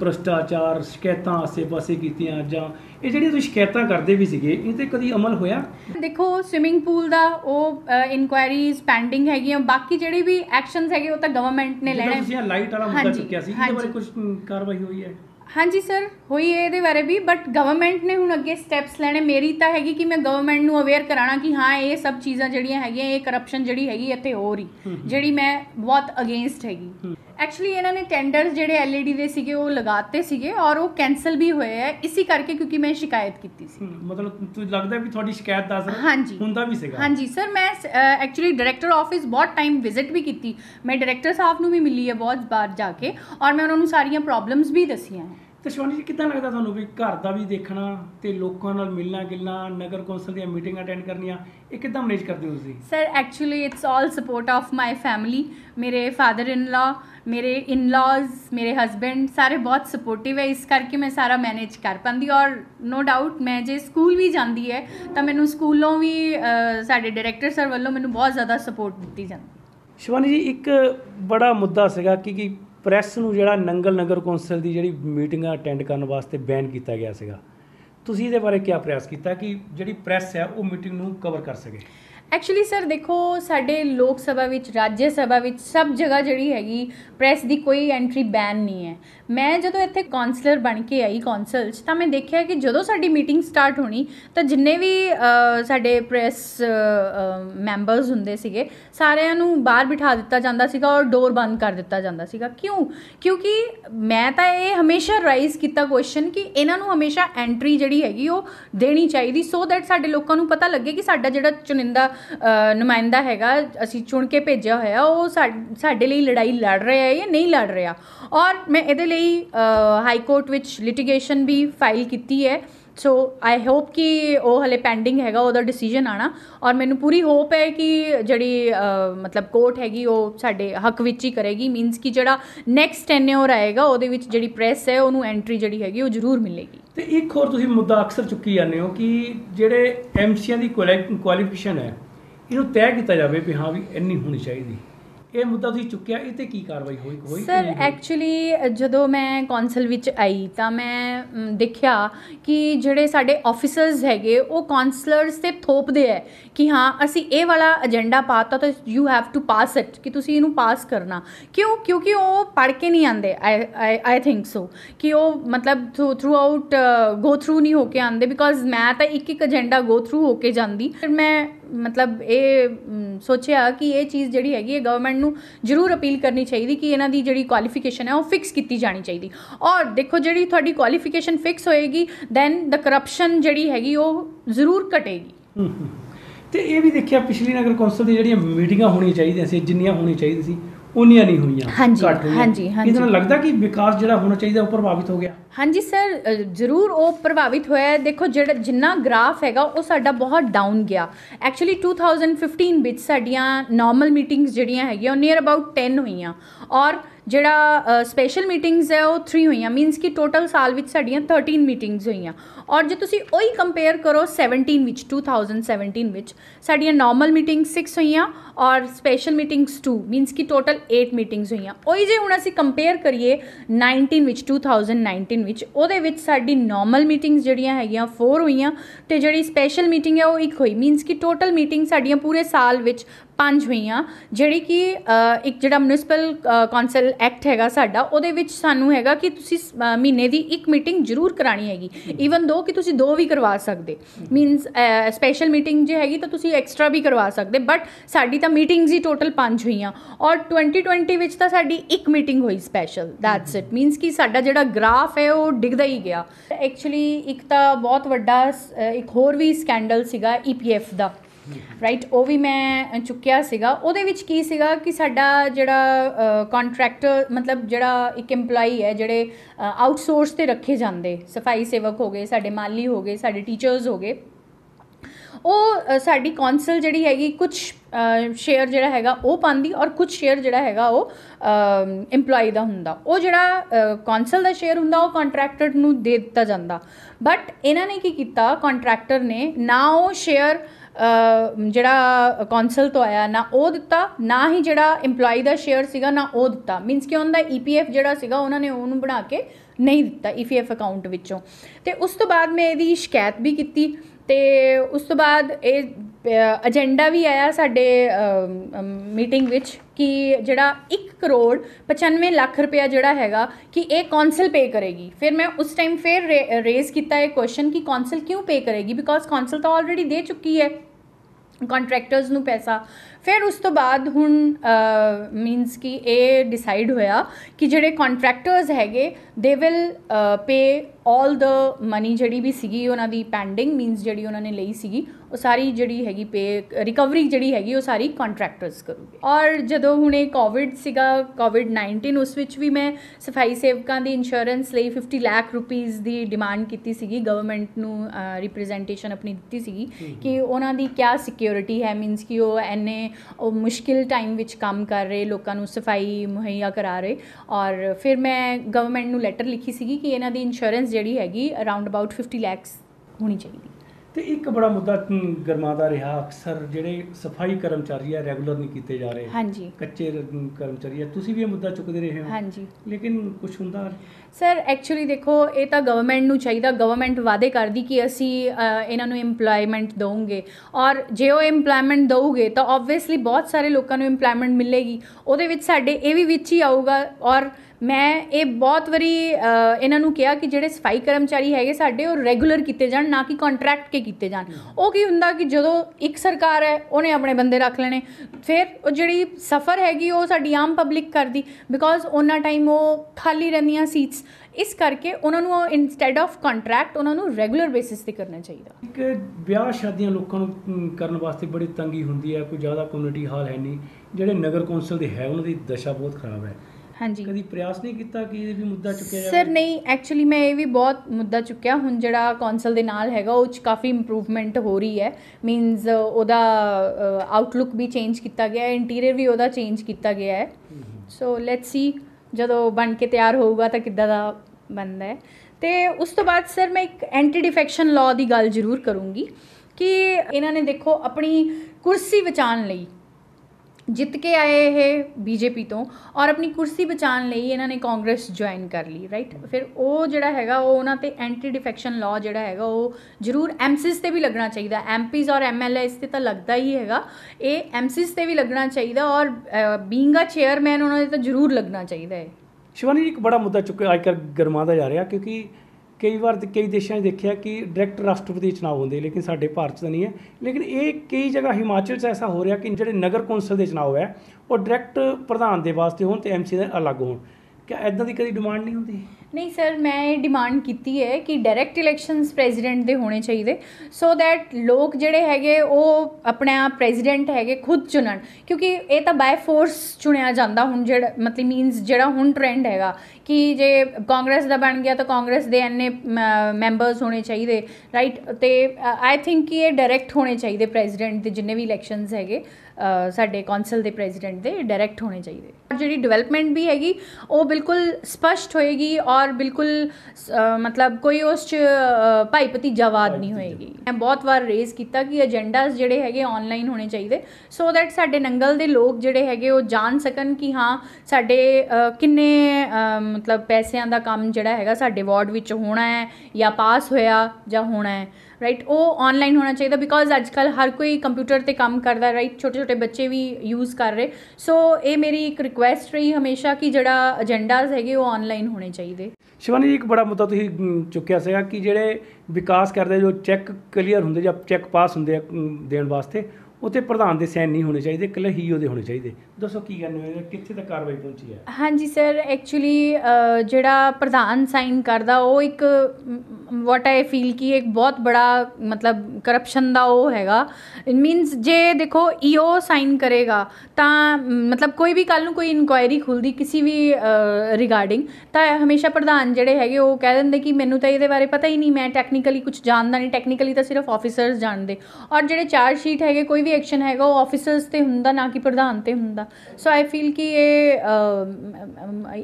ਭ੍ਰਸ਼ਟਾਚਾਰ ਸ਼ਿਕਾਇਤਾਂ ਆਸੇ-ਪਾਸੇ ਕੀਤੀਆਂ ਜਾਂ ਇਹ ਜਿਹੜੀਆਂ ਤੁਸੀਂ ਸ਼ਿਕਾਇਤਾਂ ਕਰਦੇ ਵੀ ਸੀਗੇ ਇਹ ਤੇ ਕਦੀ ਅਮਲ ਹੋਇਆ? ਦੇਖੋ ਸਵਿਮਿੰਗ ਪੂਲ ਦਾ ਉਹ ਇਨਕੁਆਇਰੀਜ਼ ਪੈਂਡਿੰਗ ਹੈਗੀਆਂ ਬਾਕੀ ਜਿਹੜੇ ਵੀ ਐਕਸ਼ਨਸ ਹੈਗੇ ਉਹ ਤਾਂ ਗਵਰਨਮੈਂਟ ਨੇ ਲੈਣੇ। ਤੁਸੀਂ ਲਾਈਟ ਵਾਲਾ ਮੁੱਦਾ ਚੁੱਕਿਆ ਸੀ ਇਹਦੇ ਬਾਰੇ। ਕੁਝ ਕਾਰਵਾਈ ਹੋਈ ਹੈ? ਹਾਂਜੀ ਸਰ ਹੋਈ ਹੈ ਇਹਦੇ ਬਾਰੇ ਵੀ ਬਟ ਗਵਰਨਮੈਂਟ ਨੇ ਹੁਣ ਅੱਗੇ ਸਟੈਪਸ ਲੈਣੇ। ਮੇਰੀ ਤਾਂ ਹੈਗੀ ਕਿ ਮੈਂ ਗਵਰਨਮੈਂਟ ਨੂੰ ਅਵੇਅਰ ਕਰਾਣਾ ਕਿ ਹਾਂ ਇਹ ਸਭ ਚੀਜ਼ਾਂ ਜਿਹੜੀਆਂ ਹੈਗੀਆਂ ਇਹ ਕਰਪਸ਼ਨ ਜਿਹੜੀ ਹੈਗੀ ਇੱਥੇ ਹੋ ਰਹੀ। ਜਿਹੜੀ ਮੈਂ ਬਹੁਤ ਅਗੇਂਸਟ ਹੈਗੀ। ਐਕਚੁਅਲੀ ਇਹਨਾਂ ਨੇ ਟੈਂਡਰਸ ਜਿਹੜੇ ਐਲਈਡੀ ਦੇ ਸੀਗੇ ਉਹ ਲਗਾਤੇ ਸੀਗੇ ਔਰ ਉਹ ਕੈਨਸਲ ਵੀ ਹੋਏ ਹੈ ਇਸੇ ਕਰਕੇ ਕਿਉਂਕਿ ਮੈਂ ਸ਼ਿਕਾਇਤ ਕੀਤੀ ਸੀ। ਮਤਲਬ ਤੁਹਾਨੂੰ ਲੱਗਦਾ ਵੀ ਤੁਹਾਡੀ ਸ਼ਿਕਾਇਤ ਦਾ ਅਸਰ ਹਾਂਜੀ। ਹੁੰਦਾ ਵੀ ਸੀਗਾ। ਹਾਂਜੀ ਸਰ ਮੈਂ ਐਕਚੁਅਲੀ ਡਾਇਰੈਕਟਰ ਆਫਿਸ ਬਹੁਤ ਟਾਈਮ ਵਿਜ਼ਿਟ ਵੀ ਕੀਤੀ। ਮੈਂ ਡਾਇਰੈਕਟਰ ਸਾਹਿਬ ਨੂੰ ਵੀ ਮਿਲੀ ਹੈ ਬਹੁਤ ਵਾਰ ਜਾ ਕੇ ਔਰ ਮੈਂ ਉਹਨਾਂ ਨੂੰ ਸਾਰੀਆਂ ਪ੍ਰੋਬਲਮਸ ਵੀ ਦੱਸੀਆਂ। ਹੈ ਤੇ ਸ਼ਿਵਾਨੀ ਜੀ ਕਿੱਦਾਂ ਲੱਗਦਾ ਤੁਹਾਨੂੰ ਵੀ ਘਰ ਦਾ ਵੀ ਦੇਖਣਾ ਤੇ ਲੋਕਾਂ ਨਾਲ ਮਿਲਣਾ ਗਿਲਣਾ ਨਗਰ ਕੌਂਸਲ ਦੀਆਂ ਮੀਟਿੰਗ ਅਟੈਂਡ ਕਰਨੀਆਂ ਇਹ ਕਿੱਦਾਂ ਮੈਨੇਜ ਕਰਦੇ ਹੋ ਤੁਸੀਂ? Sir actually it's all support of my family ਮੇਰੇ ਫਾਦਰ ਇਨ ਲਾ ਮੇਰੇ ਇਨ ਲਾਜ਼ ਮੇਰੇ ਹਸਬੈਂਡ ਸਾਰੇ ਬਹੁਤ ਸਪੋਰਟਿਵ ਹੈ। ਇਸ ਕਰਕੇ ਮੈਂ ਸਾਰਾ ਮੈਨੇਜ ਕਰ ਪਾਂਦੀ ਔਰ ਨੋ ਡਾਊਟ ਮੈਂ ਜੇ ਸਕੂਲ ਵੀ ਜਾਂਦੀ ਹੈ ਤਾਂ ਮੈਨੂੰ ਸਕੂਲੋਂ ਵੀ ਸਾਡੇ ਡਾਇਰੈਕਟਰ ਸਰ ਵੱਲੋਂ ਮੈਨੂੰ ਬਹੁਤ ਜ਼ਿਆਦਾ ਸਪੋਰਟ ਦਿੱਤੀ ਜਾਂਦੀ ਸ਼ਿਵਾਨੀ ਜੀ ਇੱਕ ਬੜਾ ਮੁੱਦਾ ਸੀਗਾ ਕਿ ਕਿ ਪ੍ਰੈਸ ਨੂੰ ਜਿਹੜਾ ਨੰਗਲ ਨਗਰ ਕੌਂਸਲ ਦੀ ਜਿਹੜੀ ਮੀਟਿੰਗਾਂ ਅਟੈਂਡ ਕਰਨ ਵਾਸਤੇ ਬੈਨ ਕੀਤਾ ਗਿਆ ਸੀਗਾ। ਤੁਸੀਂ ਇਹਦੇ ਬਾਰੇ ਕੀ ਪ੍ਰਯਾਸ ਕੀਤਾ ਕਿ ਜਿਹੜੀ ਪ੍ਰੈਸ ਹੈ ਉਹ ਮੀਟਿੰਗ ਨੂੰ ਕਵਰ ਕਰ ਸਕੇ? ਐਕਚੁਅਲੀ ਸਰ ਦੇਖੋ, ਸਾਡੇ ਲੋਕ ਸਭਾ ਵਿੱਚ, ਰਾਜ ਸਭਾ ਵਿੱਚ ਸਭ ਜਗ੍ਹਾ ਜਿਹੜੀ ਹੈਗੀ ਪ੍ਰੈਸ ਦੀ ਕੋਈ ਐਂਟਰੀ ਬੈਨ ਨਹੀਂ ਹੈ। ਮੈਂ ਜਦੋਂ ਇੱਥੇ ਕਾਉਂਸਲਰ ਬਣ ਕੇ ਆਈ ਕੌਂਸਲ 'ਚ, ਤਾਂ ਮੈਂ ਦੇਖਿਆ ਕਿ ਜਦੋਂ ਸਾਡੀ ਮੀਟਿੰਗ ਸਟਾਰਟ ਹੋਣੀ, ਤਾਂ ਜਿੰਨੇ ਵੀ ਸਾਡੇ ਪ੍ਰੈਸ ਮੈਂਬਰਸ ਹੁੰਦੇ ਸੀਗੇ, ਸਾਰਿਆਂ ਨੂੰ ਬਾਹਰ ਬਿਠਾ ਦਿੱਤਾ ਜਾਂਦਾ ਸੀਗਾ ਔਰ ਡੋਰ ਬੰਦ ਕਰ ਦਿੱਤਾ ਜਾਂਦਾ ਸੀਗਾ। ਕਿਉਂ? ਕਿਉਂਕਿ ਮੈਂ ਤਾਂ ਇਹ ਹਮੇਸ਼ਾ ਰਾਈਜ਼ ਕੀਤਾ ਕੁਐਸਚਨ ਕਿ ਇਹਨਾਂ ਨੂੰ ਹਮੇਸ਼ਾ ਐਂਟਰੀ ਜਿਹੜੀ ਹੈਗੀ ਉਹ ਦੇਣੀ ਚਾਹੀਦੀ ਸੋ ਦੈਟ ਸਾਡੇ ਲੋਕਾਂ ਨੂੰ ਪਤਾ ਲੱਗੇ ਕਿ ਸਾਡਾ ਜਿਹੜਾ ਚੁਣਿੰਦਾ ਨੁਮਾਇੰਦਾ ਹੈਗਾ, ਅਸੀਂ ਚੁਣ ਕੇ ਭੇਜਿਆ ਹੋਇਆ, ਉਹ ਸਾਡੇ ਲਈ ਲੜਾਈ ਲੜ ਰਿਹਾ ਹੈ ਜਾਂ ਨਹੀਂ ਲੜ ਰਿਹਾ। ਔਰ ਮੈਂ ਇਹਦੇ ਲਈ ਹਾਈ ਕੋਰਟ ਵਿੱਚ ਲਿਟੀਗੇਸ਼ਨ ਵੀ ਫਾਈਲ ਕੀਤੀ ਹੈ। ਸੋ ਆਈ ਹੋਪ ਕਿ ਉਹ ਹਲੇ ਪੈਂਡਿੰਗ ਹੈਗਾ, ਉਹਦਾ ਡਿਸੀਜਨ ਆਣਾ ਔਰ ਮੈਨੂੰ ਪੂਰੀ ਹੋਪ ਹੈ ਕਿ ਜਿਹੜੀ ਮਤਲਬ ਕੋਰਟ ਹੈਗੀ, ਉਹ ਸਾਡੇ ਹੱਕ ਵਿੱਚ ਹੀ ਕਰੇਗੀ। ਮੀਨਸ ਕਿ ਜਿਹੜਾ ਨੈਕਸਟ ਟੈਨਿਓਰ ਆਏਗਾ, ਉਹਦੇ ਵਿੱਚ ਜਿਹੜੀ ਪ੍ਰੈਸ ਹੈ, ਉਹਨੂੰ ਐਂਟਰੀ ਜਿਹੜੀ ਹੈਗੀ, ਉਹ ਜ਼ਰੂਰ ਮਿਲੇਗੀ। ਤੇ ਇੱਕ ਹੋਰ ਤੁਸੀਂ ਮੁੱਦਾ ਅਕਸਰ ਚੁੱਕੀ ਜਾਂਦੇ ਹੋ ਕਿ ਜਿਹੜੇ ਐਮਸੀਆਂ ਦੀ ਕੁਆਲੀਫਿਕੇਸ਼ਨ ਹੈ ਇਹਨੂੰ ਤੈਅ ਕੀਤਾ ਜਾਵੇ ਵੀ ਹਾਂ ਵੀ ਇੰਨੀ ਹੋਣੀ ਚਾਹੀਦੀ। ਇਹ ਮੁੱਦਾ ਤੁਸੀਂ ਚੁੱਕਿਆ ਇਹ ਤੇ ਕੀ ਕਾਰਵਾਈ ਹੋਈ ਹੋਈ ਸਰ? ਐਕਚੁਅਲੀ ਜਦੋਂ ਮੈਂ ਕੌਂਸਲ ਵਿੱਚ ਆਈ ਤਾਂ ਮੈਂ ਦੇਖਿਆ ਕਿ ਜਿਹੜੇ ਸਾਡੇ ਆਫੀਸਰਸ ਹੈਗੇ ਉਹ ਕਾਉਂਸਲਰਸ ਤੇ ਥੋਪਦੇ ਹੈ ਕਿ ਹਾਂ ਅਸੀਂ ਇਹ ਵਾਲਾ ਏਜੰਡਾ ਪਾਤਾ ਤਾਂ you have to pass it ਕਿ ਤੁਸੀਂ ਇਹਨੂੰ ਪਾਸ ਕਰਨਾ। ਕਿਉਂ? ਕਿਉਂਕਿ ਉਹ ਪੜ ਕੇ ਨਹੀਂ ਆਂਦੇ ਆਈ ਆਈ ਥਿੰਕ ਸੋ ਕਿ ਉਹ ਮਤਲਬ ਥਰੂ ਆਊਟ ਗੋ ਥਰੂ ਨਹੀਂ ਹੋ ਕੇ ਆਂਦੇ ਬਿਕਾਜ਼ ਮੈਂ ਤਾਂ ਇੱਕ ਇੱਕ ਏਜੰਡਾ ਗੋ ਥਰੂ ਹੋ ਕੇ ਜਾਂਦੀ। ਫਿਰ ਮੈਂ ਮਤਲਬ ਇਹ ਸੋਚਿਆ ਕਿ ਇਹ ਚੀਜ਼ ਜਿਹੜੀ ਹੈਗੀ ਹੈ ਗਵਰਨਮੈਂਟ ਨੂੰ ਜ਼ਰੂਰ ਅਪੀਲ ਕਰਨੀ ਚਾਹੀਦੀ ਕਿ ਇਹਨਾਂ ਦੀ ਜਿਹੜੀ ਕੁਆਲੀਫਿਕੇਸ਼ਨ ਹੈ ਉਹ ਫਿਕਸ ਕੀਤੀ ਜਾਣੀ ਚਾਹੀਦੀ। ਔਰ ਦੇਖੋ ਜਿਹੜੀ ਤੁਹਾਡੀ ਕੁਆਲੀਫਿਕੇਸ਼ਨ ਫਿਕਸ ਹੋਏਗੀ ਦੈਨ ਦ ਕਰਪਸ਼ਨ ਜਿਹੜੀ ਹੈਗੀ ਉਹ ਜ਼ਰੂਰ ਘਟੇਗੀ। ਹੂੰ, ਤੇ ਇਹ ਵੀ ਦੇਖਿਆ ਪਿਛਲੀ ਨਗਰ ਕੌਂਸਲ ਦੀ ਜਿਹੜੀਆਂ ਮੀਟਿੰਗਾਂ ਹੋਣੀਆਂ ਚਾਹੀਦੀਆਂ ਸੀ ਜਿੰਨੀਆਂ ਹੋਣੀਆਂ ਚਾਹੀਦੀਆਂ ਸੀ ਉਨੀਆਂ ਨਹੀਂ ਹੋਈਆਂ ਹਾਂਜੀ, ਘੱਟ ਹੋਈਆਂ। ਹਾਂਜੀ, ਹਾਂਜੀ। ਇਹਦੇ ਨਾਲ ਲੱਗਦਾ ਕਿ ਵਿਕਾਸ ਜਿਹੜਾ ਹੋਣਾ ਚਾਹੀਦਾ ਉਹ ਪ੍ਰਭਾਵਿਤ ਹੋ ਗਿਆ ਹਾਂਜੀ ਸਰ ਅ, ਜ਼ਰੂਰ ਉਹ ਪ੍ਰਭਾਵਿਤ ਹੋਇਆ ਹੈ ਦੇਖੋ ਜਿਹੜਾ ਜਿੰਨਾ ਗ੍ਰਾਫ ਹੈਗਾ ਉਹ ਸਾਡਾ ਬਹੁਤ ਡਾਊਨ ਗਿਆ ਐਕਚੁਅਲੀ 2015 ਵਿੱਚ ਸਾਡੀਆਂ ਨਾਰਮਲ ਮੀਟਿੰਗਸ ਜਿਹੜੀਆਂ ਹੈਗੀਆਂ ਉਹ ਨੀਅਰ ਅਬਾਊਟ 10 ਹੋਈਆਂ ਔਰ ਜਿਹੜਾ ਸਪੈਸ਼ਲ ਮੀਟਿੰਗਸ ਹੈ, ਉਹ 3 ਹੋਈਆਂ। ਮੀਨਸ ਕਿ ਟੋਟਲ ਸਾਲ ਵਿੱਚ ਸਾਡੀਆਂ 13 ਮੀਟਿੰਗਸ ਹੋਈਆਂ। ਔਰ ਜੇ ਤੁਸੀਂ ਉਹੀ ਕੰਪੇਅਰ ਕਰੋ 17 ਵਿੱਚ 2017 ਵਿੱਚ, ਸਾਡੀਆਂ ਨਾਰਮਲ ਮੀਟਿੰਗਸ 6 ਹੋਈਆਂ ਔਰ ਸਪੈਸ਼ਲ ਮੀਟਿੰਗਸ 2 ਮੀਨਸ ਕਿ ਟੋਟਲ 8 ਮੀਟਿੰਗਸ ਹੋਈਆਂ। ਉਹੀ ਜੇ ਹੁਣ ਅਸੀਂ ਕੰਪੇਅਰ ਕਰੀਏ 19 ਵਿੱਚ 2019 ਵਿੱਚ, ਉਹਦੇ ਵਿੱਚ ਸਾਡੀ ਨਾਰਮਲ ਮੀਟਿੰਗਸ ਜਿਹੜੀਆਂ ਹੈਗੀਆਂ 4 ਹੋਈਆਂ ਤੇ ਜਿਹੜੀ ਸਪੈਸ਼ਲ ਮੀਟਿੰਗ ਹੈ ਉਹ ਇੱਕ ਹੋਈ। ਮੀਨਸ ਕਿ ਟੋਟਲ ਮੀਟਿੰਗ ਸਾਡੀਆਂ ਪੂਰੇ ਸਾਲ ਵਿੱਚ ਪੰਜ ਹੋਈਆਂ, ਜਿਹੜੀ ਕਿ ਇੱਕ ਜਿਹੜਾ ਮਿਊਨਿਸਪਲ ਕੌਂਸਲ ਐਕਟ ਹੈਗਾ ਸਾਡਾ, ਉਹਦੇ ਵਿੱਚ ਸਾਨੂੰ ਹੈਗਾ ਕਿ ਤੁਸੀਂ ਮਹੀਨੇ ਦੀ ਇੱਕ ਮੀਟਿੰਗ ਜ਼ਰੂਰ ਕਰਾਣੀ ਹੈਗੀ। ਈਵਨ ਦੋ ਕਿ ਤੁਸੀਂ ਦੋ ਵੀ ਕਰਵਾ ਸਕਦੇ। ਮੀਨਸ ਸਪੈਸ਼ਲ ਮੀਟਿੰਗ ਜੇ ਹੈਗੀ ਤਾਂ ਤੁਸੀਂ ਐਕਸਟਰਾ ਵੀ ਕਰਵਾ ਸਕਦੇ ਬਟ ਸਾਡੀ ਤਾਂ ਮੀਟਿੰਗਸ ਹੀ ਟੋਟਲ ਪੰਜ ਹੋਈਆਂ। ਔਰ 2020 ਵਿੱਚ ਤਾਂ ਸਾਡੀ ਇੱਕ ਮੀਟਿੰਗ ਹੋਈ ਸਪੈਸ਼ਲ ਦੈਟਸ ਇਟ ਮੀਨਸ ਕਿ ਸਾਡਾ ਜਿਹੜਾ ਗ੍ਰਾਫ ਹੈ, ਉਹ ਡਿੱਗਦਾ ਹੀ ਗਿਆ। ਐਕਚੁਅਲੀ ਇੱਕ ਤਾਂ ਬਹੁਤ ਵੱਡਾ ਇੱਕ ਹੋਰ ਵੀ ਸਕੈਂਡਲ ਸੀਗਾ ਈਪੀਐਫ ਦਾ। ਰਾਈਟ ਉਹ ਵੀ ਮੈਂ ਚੁੱਕਿਆ ਸੀਗਾ। ਉਹਦੇ ਵਿੱਚ ਕੀ ਸੀਗਾ ਕਿ ਸਾਡਾ ਜਿਹੜਾ ਕੰਟਰੈਕਟਰ ਮਤਲਬ ਜਿਹੜਾ ਇੱਕ EMPLOYEE ਹੈ, ਜਿਹੜੇ ਆਊਟਸੋਰਸ ਤੇ ਰੱਖੇ ਜਾਂਦੇ। ਸਫ਼ਾਈ ਸੇਵਕ ਹੋ ਗਏ, ਸਾਡੇ ਮਾਲੀ ਹੋ ਗਏ, ਸਾਡੇ ਟੀਚਰਸ ਹੋ ਗਏ। ਉਹ ਸਾਡੀ ਕੌਂਸਲ ਜਿਹੜੀ ਹੈਗੀ ਕੁਝ ਸ਼ੇਅਰ ਜਿਹੜਾ ਹੈਗਾ, ਉਹ ਪਾਉਂਦੀ ਔਰ ਕੁਝ ਸ਼ੇਅਰ ਜਿਹੜਾ ਹੈਗਾ ਉਹ EMPLOYEE ਦਾ ਹੁੰਦਾ। ਉਹ ਜਿਹੜਾ ਕੌਂਸਲ ਦਾ ਸ਼ੇਅਰ ਹੁੰਦਾ, ਉਹ ਕੰਟਰੈਕਟਰ ਨੂੰ ਦੇ ਦਿੱਤਾ ਜਾਂਦਾ। ਬਟ ਇਹਨਾਂ ਨੇ ਕੀ ਕੀਤਾ? ਕੰਟਰੈਕਟਰ ਨੇ ਨਾ ਉਹ ਸ਼ੇਅਰ ਜਿਹੜਾ ਕੌਂਸਲ ਤੋਂ ਆਇਆ, ਨਾ ਉਹ ਦਿੱਤਾ, ਨਾ ਹੀ ਜਿਹੜਾ EMPLOYEE ਦਾ ਸ਼ੇਅਰ ਸੀਗਾ, ਨਾ ਉਹ ਦਿੱਤਾ। ਮੀਨਸ ਕਿ ਉਹਨਾਂ ਉਹਦਾ EPF ਜਿਹੜਾ ਸੀਗਾ, ਉਹਨਾਂ ਨੇ ਉਹਨੂੰ ਬਣਾ ਕੇ ਨਹੀਂ ਦਿੱਤਾ EPF ਅਕਾਊਂਟ ਵਿੱਚੋਂ। ਤੇ ਉਸ ਤੋਂ ਬਾਅਦ ਮੈਂ ਇਹਦੀ ਸ਼ਿਕਾਇਤ ਵੀ ਕੀਤੀ ਤੇ ਉਸ ਤੋਂ ਬਾਅਦ ਇਹ ਏਜੰਡਾ ਵੀ ਆਇਆ ਸਾਡੇ ਮੀਟਿੰਗ ਵਿੱਚ ਕਿ ਜਿਹੜਾ 1 ਕਰੋੜ 95 ਲੱਖ ਰੁਪਇਆ ਜਿਹੜਾ ਹੈਗਾ ਕਿ ਇਹ ਕੌਂਸਲ ਪੇ ਕਰੇਗੀ। ਫਿਰ ਮੈਂ ਉਸ ਟਾਈਮ ਫਿਰ ਰੇਜ਼ ਕੀਤਾ ਇਹ ਕੁਐਸਚਨ ਕਿ ਕੌਂਸਲ ਕਿਉਂ ਪੇ ਕਰੇਗੀ? ਬਿਕੋਜ਼ ਕੌਂਸਲ ਤਾਂ ਆਲਰੇਡੀ ਦੇ ਚੁੱਕੀ ਹੈ ਕੰਟਰੈਕਟਰਸ ਨੂੰ ਪੈਸਾ। ਫਿਰ ਉਸ ਤੋਂ ਬਾਅਦ ਹੁਣ ਮੀਨਸ ਕਿ ਇਹ ਡਿਸਾਈਡ ਹੋਇਆ ਕਿ ਜਿਹੜੇ ਕੰਟਰੈਕਟਰਸ ਹੈਗੇ they will pay 올 the money ਜਿਹੜੀ ਵੀ ਸੀਗੀ ਉਹਨਾਂ ਦੀ ਪੈਂਡਿੰਗ ਮੀਨਸ ਜਿਹੜੀ ਉਹਨਾਂ ਨੇ ਲਈ ਸੀਗੀ ਉਹ ਸਾਰੀ ਜਿਹੜੀ ਹੈਗੀ ਪੇ ਰਿਕਵਰੀ ਜਿਹੜੀ ਹੈਗੀ ਉਹ ਸਾਰੀ ਕੰਟਰੈਕਟਰਸ ਕਰੂਗੇ। ਔਰ ਜਦੋਂ ਹੁਣ ਕੋਵਿਡ ਸੀਗਾ ਕੋਵਿਡ 19 ਉਸ ਵਿੱਚ ਵੀ ਮੈਂ ਸਫ਼ਾਈ ਸੇਵਕਾਂ ਦੀ ਇੰਸ਼ੋਰੈਂਸ ਲਈ 50 ਲੱਖ ਰੁਪੀਸ ਦੀ ਡਿਮਾਂਡ ਕੀਤੀ ਸੀਗੀ ਗਵਰਨਮੈਂਟ ਨੂੰ ਰਿਪਰੈਜ਼ੈਂਟੇਸ਼ਨ ਆਪਣੀ ਦਿੱਤੀ ਸੀਗੀ ਕਿ ਉਹਨਾਂ ਦੀ ਕੀ ਸਿਕਿਉਰਿਟੀ ਹੈ ਮੀਨਸ ਕਿ ਉਹ ਐਨੇ ਉਹ ਮੁਸ਼ਕਿਲ ਟਾਈਮ ਵਿੱਚ ਕੰਮ ਕਰ ਰਹੇ ਲੋਕਾਂ ਨੂੰ ਸਫ਼ਾਈ ਮੁਹੱਈਆ ਕਰਾ ਰਹੇ। ਔਰ ਫਿਰ ਮੈਂ ਗਵਰਨਮੈਂਟ ਨੂੰ ਲੈਟਰ ਲਿਖੀ ਸੀਗੀ ਕਿ ਇਹਨਾਂ ਦੀ ਇੰਸ਼ੋਰੈਂਸ ਜਿਹੜੀ ਹੈਗੀ ਅਰਾਊਂਡ ਅਬਾਊਟ 50 ਲੱਖਸ ਹੋਣੀ ਚਾਹੀਦੀ। ਤੇ ਇੱਕ ਬੜਾ ਮੁੱਦਾ ਗਰਮਾਦਾ ਰਿਹਾ ਅਕਸਰ ਜਿਹੜੇ ਸਫ਼ਾਈ ਕਰਮਚਾਰੀ ਆ ਰੈਗੂਲਰ ਨਹੀਂ ਕੀਤੇ ਜਾ ਰਹੇ। ਹਾਂਜੀ। ਕੱਚੇ ਕਰਮਚਾਰੀ ਆ। ਤੁਸੀਂ ਵੀ ਇਹ ਮੁੱਦਾ ਚੁੱਕਦੇ ਰਹੇ ਹੋ? ਹਾਂਜੀ। ਲੇਕਿਨ ਕੁਝ ਹੁੰਦਾ? ਸਰ ਐਕਚੁਅਲੀ ਦੇਖੋ ਇਹ ਤਾਂ ਗਵਰਨਮੈਂਟ ਨੂੰ ਚਾਹੀਦਾ। ਗਵਰਨਮੈਂਟ ਵਾਅਦੇ ਕਰਦੀ ਕਿ ਅਸੀਂ ਇਹਨਾਂ ਨੂੰ ਏਮਪਲੋਇਮੈਂਟ ਦਵਾਂਗੇ ਔਰ ਜੇ ਉਹ ਏਮਪਲੋਇਮੈਂਟ ਦਊਗੇ ਤਾਂ ਆਬਵੀਅਸਲੀ ਬਹੁਤ ਸਾਰੇ ਲੋਕਾਂ ਨੂੰ ਏਮਪਲੋਇਮੈਂਟ ਮਿਲੇਗੀ। ਉਹਦੇ ਵਿੱਚ ਸਾਡੇ ਇਹ ਵੀ ਵਿੱਚ ਹੀ ਆਊਗਾ। ਔਰ ਮੈਂ ਇਹ ਬਹੁਤ ਵਾਰੀ ਇਹਨਾਂ ਨੂੰ ਕਿਹਾ ਕਿ ਜਿਹੜੇ ਸਫ਼ਾਈ ਕਰਮਚਾਰੀ ਹੈਗੇ ਸਾਡੇ, ਉਹ ਰੈਗੂਲਰ ਕੀਤੇ ਜਾਣ, ਨਾ ਕਿ ਕੰਟਰੈਕਟ ਕੇ ਕੀਤੇ ਜਾਣ। ਉਹ ਕੀ ਹੁੰਦਾ ਕਿ ਜਦੋਂ ਇੱਕ ਸਰਕਾਰ ਹੈ, ਉਹਨੇ ਆਪਣੇ ਬੰਦੇ ਰੱਖ ਲੈਣੇ। ਫਿਰ ਉਹ ਜਿਹੜੀ ਸਫਰ ਹੈਗੀ, ਉਹ ਸਾਡੀ ਆਮ ਪਬਲਿਕ ਕਰਦੀ। ਬਿਕੋਜ਼ ਉਹਨਾਂ ਟਾਈਮ ਉਹ ਖਾਲੀ ਰਹਿੰਦੀਆਂ ਸੀਟਸ ਇਸ ਕਰਕੇ ਉਹਨਾਂ ਨੂੰ ਇਨਸਟੈਡ ਆਫ ਕੰਟਰੈਕਟ ਉਹਨਾਂ ਨੂੰ ਰੈਗੂਲਰ ਬੇਸਿਸ ਤੇ ਕਰਨਾ ਚਾਹੀਦਾ। ਇੱਕ ਵਿਆਹ ਸ਼ਾਦੀਆਂ ਲੋਕਾਂ ਨੂੰ ਕਰਨ ਵਾਸਤੇ ਬੜੀ ਤੰਗੀ ਹੁੰਦੀ ਹੈ। ਕੋਈ ਜ਼ਿਆਦਾ ਕਮਿਊਨਿਟੀ ਹਾਲ ਹੈ ਨਹੀਂ। ਜਿਹੜੇ ਨਗਰ ਕੌਂਸਲ ਦੇ ਹੈ, ਉਹਨਾਂ ਦੀ ਦਸ਼ਾ ਬਹੁਤ ਖਰਾਬ ਹੈ। ਹਾਂਜੀ। ਕਦੀ ਪ੍ਰਯਾਸ ਨਹੀਂ ਕੀਤਾ ਕਿ ਇਹ ਵੀ ਮੁੱਦਾ ਚੁੱਕਿਆ ਜਾਵੇ? ਸਰ ਨਹੀਂ ਐਕਚੁਅਲੀ ਮੈਂ ਇਹ ਵੀ ਬਹੁਤ ਮੁੱਦਾ ਚੁੱਕਿਆ। ਹੁਣ ਜਿਹੜਾ ਕੌਂਸਲ ਦੇ ਨਾਲ ਹੈਗਾ ਉਹ ਚ ਕਾਫੀ ਇੰਪਰੂਵਮੈਂਟ ਹੋ ਰਹੀ ਹੈ। ਮੀਨਸ ਉਹਦਾ ਆਊਟਲੁੱਕ ਵੀ ਚੇਂਜ ਕੀਤਾ ਗਿਆ ਹੈ ਇੰਟੀਰੀਅਰ ਵੀ ਉਹਦਾ ਚੇਂਜ ਕੀਤਾ ਗਿਆ ਹੈ। ਸੋ ਲੈਟਸ ਸੀ ਜਦੋਂ ਬਣ ਕੇ ਤਿਆਰ ਹੋਊਗਾ ਤਾਂ ਕਿੱਦਾਂ ਦਾ ਬਣਦਾ ਹੈ। ਤੇ ਉਸ ਤੋਂ ਬਾਅਦ ਸਰ ਮੈਂ ਇੱਕ ਐਂਟੀ ਡਿਫੈਕਸ਼ਨ ਲਾਅ ਦੀ ਗੱਲ ਜ਼ਰੂਰ ਕਰੂੰਗੀ ਕਿ ਇਹਨਾਂ ਨੇ ਦੇਖੋ ਆਪਣੀ ਕੁਰਸੀ ਬਚਾਉਣ ਲਈ ਜਿੱਤ ਕੇ ਆਏ ਇਹ ਬੀਜੇਪੀ ਤੋਂ ਔਰ ਆਪਣੀ ਕੁਰਸੀ ਬਚਾਉਣ ਲਈ ਇਹਨਾਂ ਨੇ ਕਾਂਗਰਸ ਜੁਆਇਨ ਕਰ ਲਈ ਰਾਈਟ ਫਿਰ ਉਹ ਜਿਹੜਾ ਹੈਗਾ, ਉਹ ਉਹਨਾਂ ਤੇ ਐਂਟੀ ਡਿਫੈਕਸ਼ਨ ਲਾਅ ਜਿਹੜਾ ਹੈਗਾ, ਉਹ ਜ਼ਰੂਰ ਐਮਸੀਸ ਤੇ ਵੀ ਲੱਗਣਾ ਚਾਹੀਦਾ। ਐਮਪੀਜ਼ ਔਰ ਐਮਐਲਏਸ ਤੇ ਤਾਂ ਲੱਗਦਾ ਹੀ ਹੈਗਾ। ਇਹ ਐਮਸੀਸ ਤੇ ਵੀ ਲੱਗਣਾ ਚਾਹੀਦਾ ਔਰ ਬੀਇੰਗ ਅ ਚੇਅਰਮੈਨ ਉਹਨਾਂ ਦੇ ਤਾਂ ਜ਼ਰੂਰ ਲੱਗਣਾ ਚਾਹੀਦਾ ਹੈ। ਸ਼ਿਵਾਨੀ ਜੀ, ਇੱਕ ਬੜਾ ਮੁੱਦਾ ਚੁੱਕਿਆ ਅੱਜ ਕੱਲ ਗਰਮਾਦਾ ਜਾ ਰਿਹਾ ਕਿਉਂਕਿ ਕਈ ਵਾਰ ਕਈ ਦੇਸ਼ਾਂ 'ਚ ਦੇਖਿਆ ਕਿ ਡਾਇਰੈਕਟ ਰਾਸ਼ਟਰਪਤੀ ਚੁਣਾਵ ਹੁੰਦੇ ਲੇਕਿਨ ਸਾਡੇ ਭਾਰਤ 'ਚ ਤਾਂ ਨਹੀਂ ਹੈ। ਲੇਕਿਨ ਇਹ ਕਈ ਜਗ੍ਹਾ ਹਿਮਾਚਲ 'ਚ ਐਸਾ ਹੋ ਰਿਹਾ ਕਿ ਜਿਹੜੇ ਨਗਰ ਕੌਂਸਲ ਦੇ ਚੋਣ ਹੈ ਉਹ ਡਾਇਰੈਕਟ ਪ੍ਰਧਾਨ ਦੇ ਵਾਸਤੇ ਹੋਣ ਤੇ ਐਮਸੀ ਦੇ ਅਲੱਗ ਹੋਣ। ਕਿ ਐਦਾਂ ਦੀ ਕਦੀ ਡਿਮਾਂਡ ਨਹੀਂ ਹੁੰਦੀ? ਨਹੀਂ ਸਰ, ਮੈਂ ਇਹ ਡਿਮਾਂਡ ਕੀਤੀ ਹੈ ਕਿ ਡਾਇਰੈਕਟ ਇਲੈਕਸ਼ਨਸ ਪ੍ਰੈਜ਼ੀਡੈਂਟ ਦੇ ਹੋਣੇ ਚਾਹੀਦੇ ਸੋ ਥੈਟ ਲੋਕ ਜਿਹੜੇ ਹੈਗੇ ਉਹ ਆਪਣਾ ਪ੍ਰੈਜ਼ੀਡੈਂਟ ਹੈਗੇ ਖੁਦ ਚੁਣਨ, ਕਿਉਂਕਿ ਇਹ ਤਾਂ ਬਾਈ ਫੋਰਸ ਚੁਣਿਆ ਜਾਂਦਾ ਹੁਣ ਜਿਹੜਾ, ਮਤਲਬ ਮੀਨਸ ਜਿਹੜਾ ਹੁਣ ਟ੍ਰੈਂਡ ਹੈਗਾ, ਕਿ ਜੇ ਕਾਂਗਰਸ ਦਾ ਬਣ ਗਿਆ ਤਾਂ ਕਾਂਗਰਸ ਦੇ ਐਨੇ ਮੈਂਬਰਸ ਹੋਣੇ ਚਾਹੀਦੇ ਰਾਈਟ ਤੇ ਆਈ ਥਿੰਕ ਕਿ ਇਹ ਡਾਇਰੈਕਟ ਹੋਣੇ ਚਾਹੀਦੇ ਪ੍ਰੈਜ਼ੀਡੈਂਟ ਦੇ ਜਿੰਨੇ ਵੀ ਇਲੈਕਸ਼ਨਸ ਹੈਗੇ ਸਾਡੇ ਕੌਂਸਲ ਦੇ ਪ੍ਰੈਜ਼ੀਡੈਂਟ ਦੇ ਡਾਇਰੈਕਟ ਹੋਣੇ ਚਾਹੀਦੇ। ਜਿਹੜੀ ਡਿਵੈਲਪਮੈਂਟ ਵੀ ਹੈਗੀ ਉਹ ਬਿਲਕੁਲ ਸਪਸ਼ਟ ਹੋਏਗੀ ਔਰ ਬਿਲਕੁਲ ਮਤਲਬ ਕੋਈ ਉਸ ਚ ਭਾਈ ਭਤੀਜਾਵਾਦ ਨਹੀਂ ਹੋਏਗੀ। ਮੈਂ ਬਹੁਤ ਵਾਰ ਰੇਜ਼ ਕੀਤਾ ਕਿ ਏਜੰਡਾਸ ਜਿਹੜੇ ਹੈਗੇ ਆਨਲਾਈਨ ਹੋਣੇ ਚਾਹੀਦੇ ਸੋ ਦੈਟ ਸਾਡੇ ਨੰਗਲ ਦੇ ਲੋਕ ਜਿਹੜੇ ਹੈਗੇ ਉਹ ਜਾਣ ਸਕਣ ਕਿ ਹਾਂ ਸਾਡੇ ਕਿੰਨੇ ਮਤਲਬ ਪੈਸਿਆਂ ਦਾ ਕੰਮ ਜਿਹੜਾ ਹੈਗਾ ਸਾਡੇ ਵਾਰਡ ਵਿੱਚ ਹੋਣਾ ਹੈ ਜਾਂ ਪਾਸ ਹੋਇਆ ਜਾਂ ਹੋਣਾ ਹੈ। ਰਾਈਟ ਉਹ ਆਨਲਾਈਨ ਹੋਣਾ ਚਾਹੀਦਾ ਬਿਕੋਜ਼ ਅੱਜ ਕੱਲ ਹਰ ਕੋਈ ਕੰਪਿਊਟਰ ਤੇ ਕੰਮ ਕਰਦਾ ਰਾਈਟ ਛੋਟੇ ਛੋਟੇ ਬੱਚੇ ਵੀ ਯੂਜ਼ ਕਰ ਰਹੇ। ਸੋ ਇਹ ਮੇਰੀ ਇੱਕ ਰਿਕੁਐਸਟ ਰਹੀ ਹਮੇਸ਼ਾ ਕਿ ਜਿਹੜਾ ਏਜੰਡਾਜ਼ ਹੈਗੇ ਉਹ ਆਨਲਾਈਨ ਹੋਣੇ ਚਾਹੀਦੇ। ਸ਼ਿਵਾਨੀ ਜੀ, ਇੱਕ ਬੜਾ ਮੁੱਦਾ ਤੁਸੀਂ ਚੁੱਕਿਆ ਸੀਗਾ ਕਿ ਜਿਹੜੇ ਵਿਕਾਸ ਕਰਦੇ ਜੋ ਚੈੱਕ ਕਲੀਅਰ ਹੁੰਦੇ ਜਾਂ ਚੈੱਕ ਪਾਸ ਹੁੰਦੇ ਆ ਦੇਣ ਵਾਸਤੇ ਉੱਥੇ ਪ੍ਰਧਾਨ ਦੇ ਸਾਈਨ ਨਹੀਂ ਹੋਣੇ ਚਾਹੀਦੇ, ਇਕੱਲੇ ਹੀ ਉਹਦੇ ਹੋਣੇ ਚਾਹੀਦੇ। ਦੱਸੋ ਕੀ ਕਰਨੇ ਹੋਏ ਕਿੱਥੇ ਤੱਕ ਕਾਰਵਾਈ ਪਹੁੰਚੀ ਹੈ? ਹਾਂਜੀ ਸਰ ਐਕਚੁਅਲੀ ਜਿਹੜਾ ਪ੍ਰਧਾਨ ਸਾਈਨ ਕਰਦਾ, ਉਹ ਇੱਕ ਵਾਟ ਆਈ ਫੀਲ ਕਿ ਇੱਕ ਬਹੁਤ ਬੜਾ, ਮਤਲਬ ਕਰਪਸ਼ਨ ਦਾ ਉਹ ਹੈਗਾ। ਇਟ ਮੀਨਸ ਜੇ ਦੇਖੋ, ਈਓ ਸਾਈਨ ਕਰੇਗਾ, ਤਾਂ, ਮਤਲਬ ਕੋਈ ਵੀ ਕੱਲ ਨੂੰ ਕੋਈ ਇਨਕੁਆਇਰੀ ਖੁੱਲਦੀ ਕਿਸੇ ਵੀ ਰਿਗਾਰਡਿੰਗ ਤਾਂ ਹਮੇਸ਼ਾ ਪ੍ਰਧਾਨ ਜਿਹੜੇ ਹੈਗੇ, ਉਹ ਕਹਿ ਦਿੰਦੇ ਕਿ ਮੈਨੂੰ ਤਾਂ ਇਹਦੇ ਬਾਰੇ ਪਤਾ ਹੀ ਨਹੀਂ, ਮੈਂ ਟੈਕਨੀਕਲੀ ਕੁਝ ਜਾਣਦਾ ਨਹੀਂ ਟੈਕਨੀਕਲੀ ਤਾਂ ਸਿਰਫ ਆਫੀਸਰਸ ਜਾਣਦੇ। ਔਰ ਜਿਹੜੇ ਚਾਰਜ ਸ਼ੀਟ ਹੈਗੇ, ਕੋਈ ਵੀ ਐਕਸ਼ਨ ਹੈਗਾ ਉਹ ਆਫੀਸਰਸ ਤੇ ਹੁੰਦਾ ਨਾ ਕਿ ਪ੍ਰਧਾਨ ਤੇ ਹੁੰਦਾ। ਸੋ ਆਈ ਫੀਲ ਕਿ ਇਹ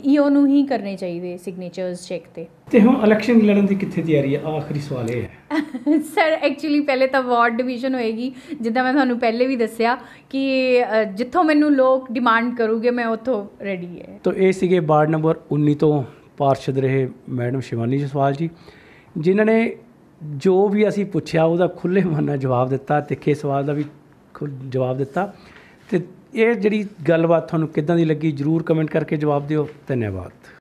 ਈਓ ਨੂੰ ਹੀ ਕਰਨੇ ਚਾਹੀਦੇ ਸਿਗਨੇਚਰਸ ਚੈੱਕ ਤੇ। ਤੇ ਹੁਣ ਇਲੈਕਸ਼ਨ ਲੜਨ ਦੀ ਕਿੱਥੇ ਤਿਆਰੀ ਹੈ? ਆਖਰੀ ਸਵਾਲ ਇਹ ਹੈ। ਸਰ ਐਕਚੁਅਲੀ ਪਹਿਲੇ ਤਾਂ ਵਾਰਡ ਡਿਵੀਜ਼ਨ ਹੋਏਗੀ। ਜਿੱਦਾਂ ਮੈਂ ਤੁਹਾਨੂੰ ਪਹਿਲੇ ਵੀ ਦੱਸਿਆ ਕਿ ਜਿੱਥੋਂ ਮੈਨੂੰ ਲੋਕ ਡਿਮਾਂਡ ਕਰੂਗੇ ਮੈਂ ਉੱਥੋਂ ਰੈਡੀ ਹੈ। ਤੋ ਇਹ ਸੀਗੇ ਵਾਰਡ ਨੰਬਰ 19 ਤੋਂ ਪਾਰਸ਼ਦ ਰਹੇ ਮੈਡਮ ਸ਼ਿਵਾਨੀ ਜਸਵਾਲ ਜੀ ਜਿਨ੍ਹਾਂ ਨੇ ਜੋ ਵੀ ਅਸੀਂ ਪੁੱਛਿਆ ਉਹਦਾ ਖੁੱਲੇ ਮਨ ਨਾਲ ਜਵਾਬ ਦਿੱਤਾ। ਤਿੱਖੇ ਸਵਾਲ ਦਾ ਵੀ ਜਵਾਬ ਦਿੱਤਾ। ਤੇ ਇਹ ਜਿਹੜੀ ਗੱਲਬਾਤ ਤੁਹਾਨੂੰ ਕਿੱਦਾਂ ਦੀ ਲੱਗੀ, ਜਰੂਰ ਕਮੈਂਟ ਕਰਕੇ ਜਵਾਬ ਦਿਓ। ਧੰਨਵਾਦ।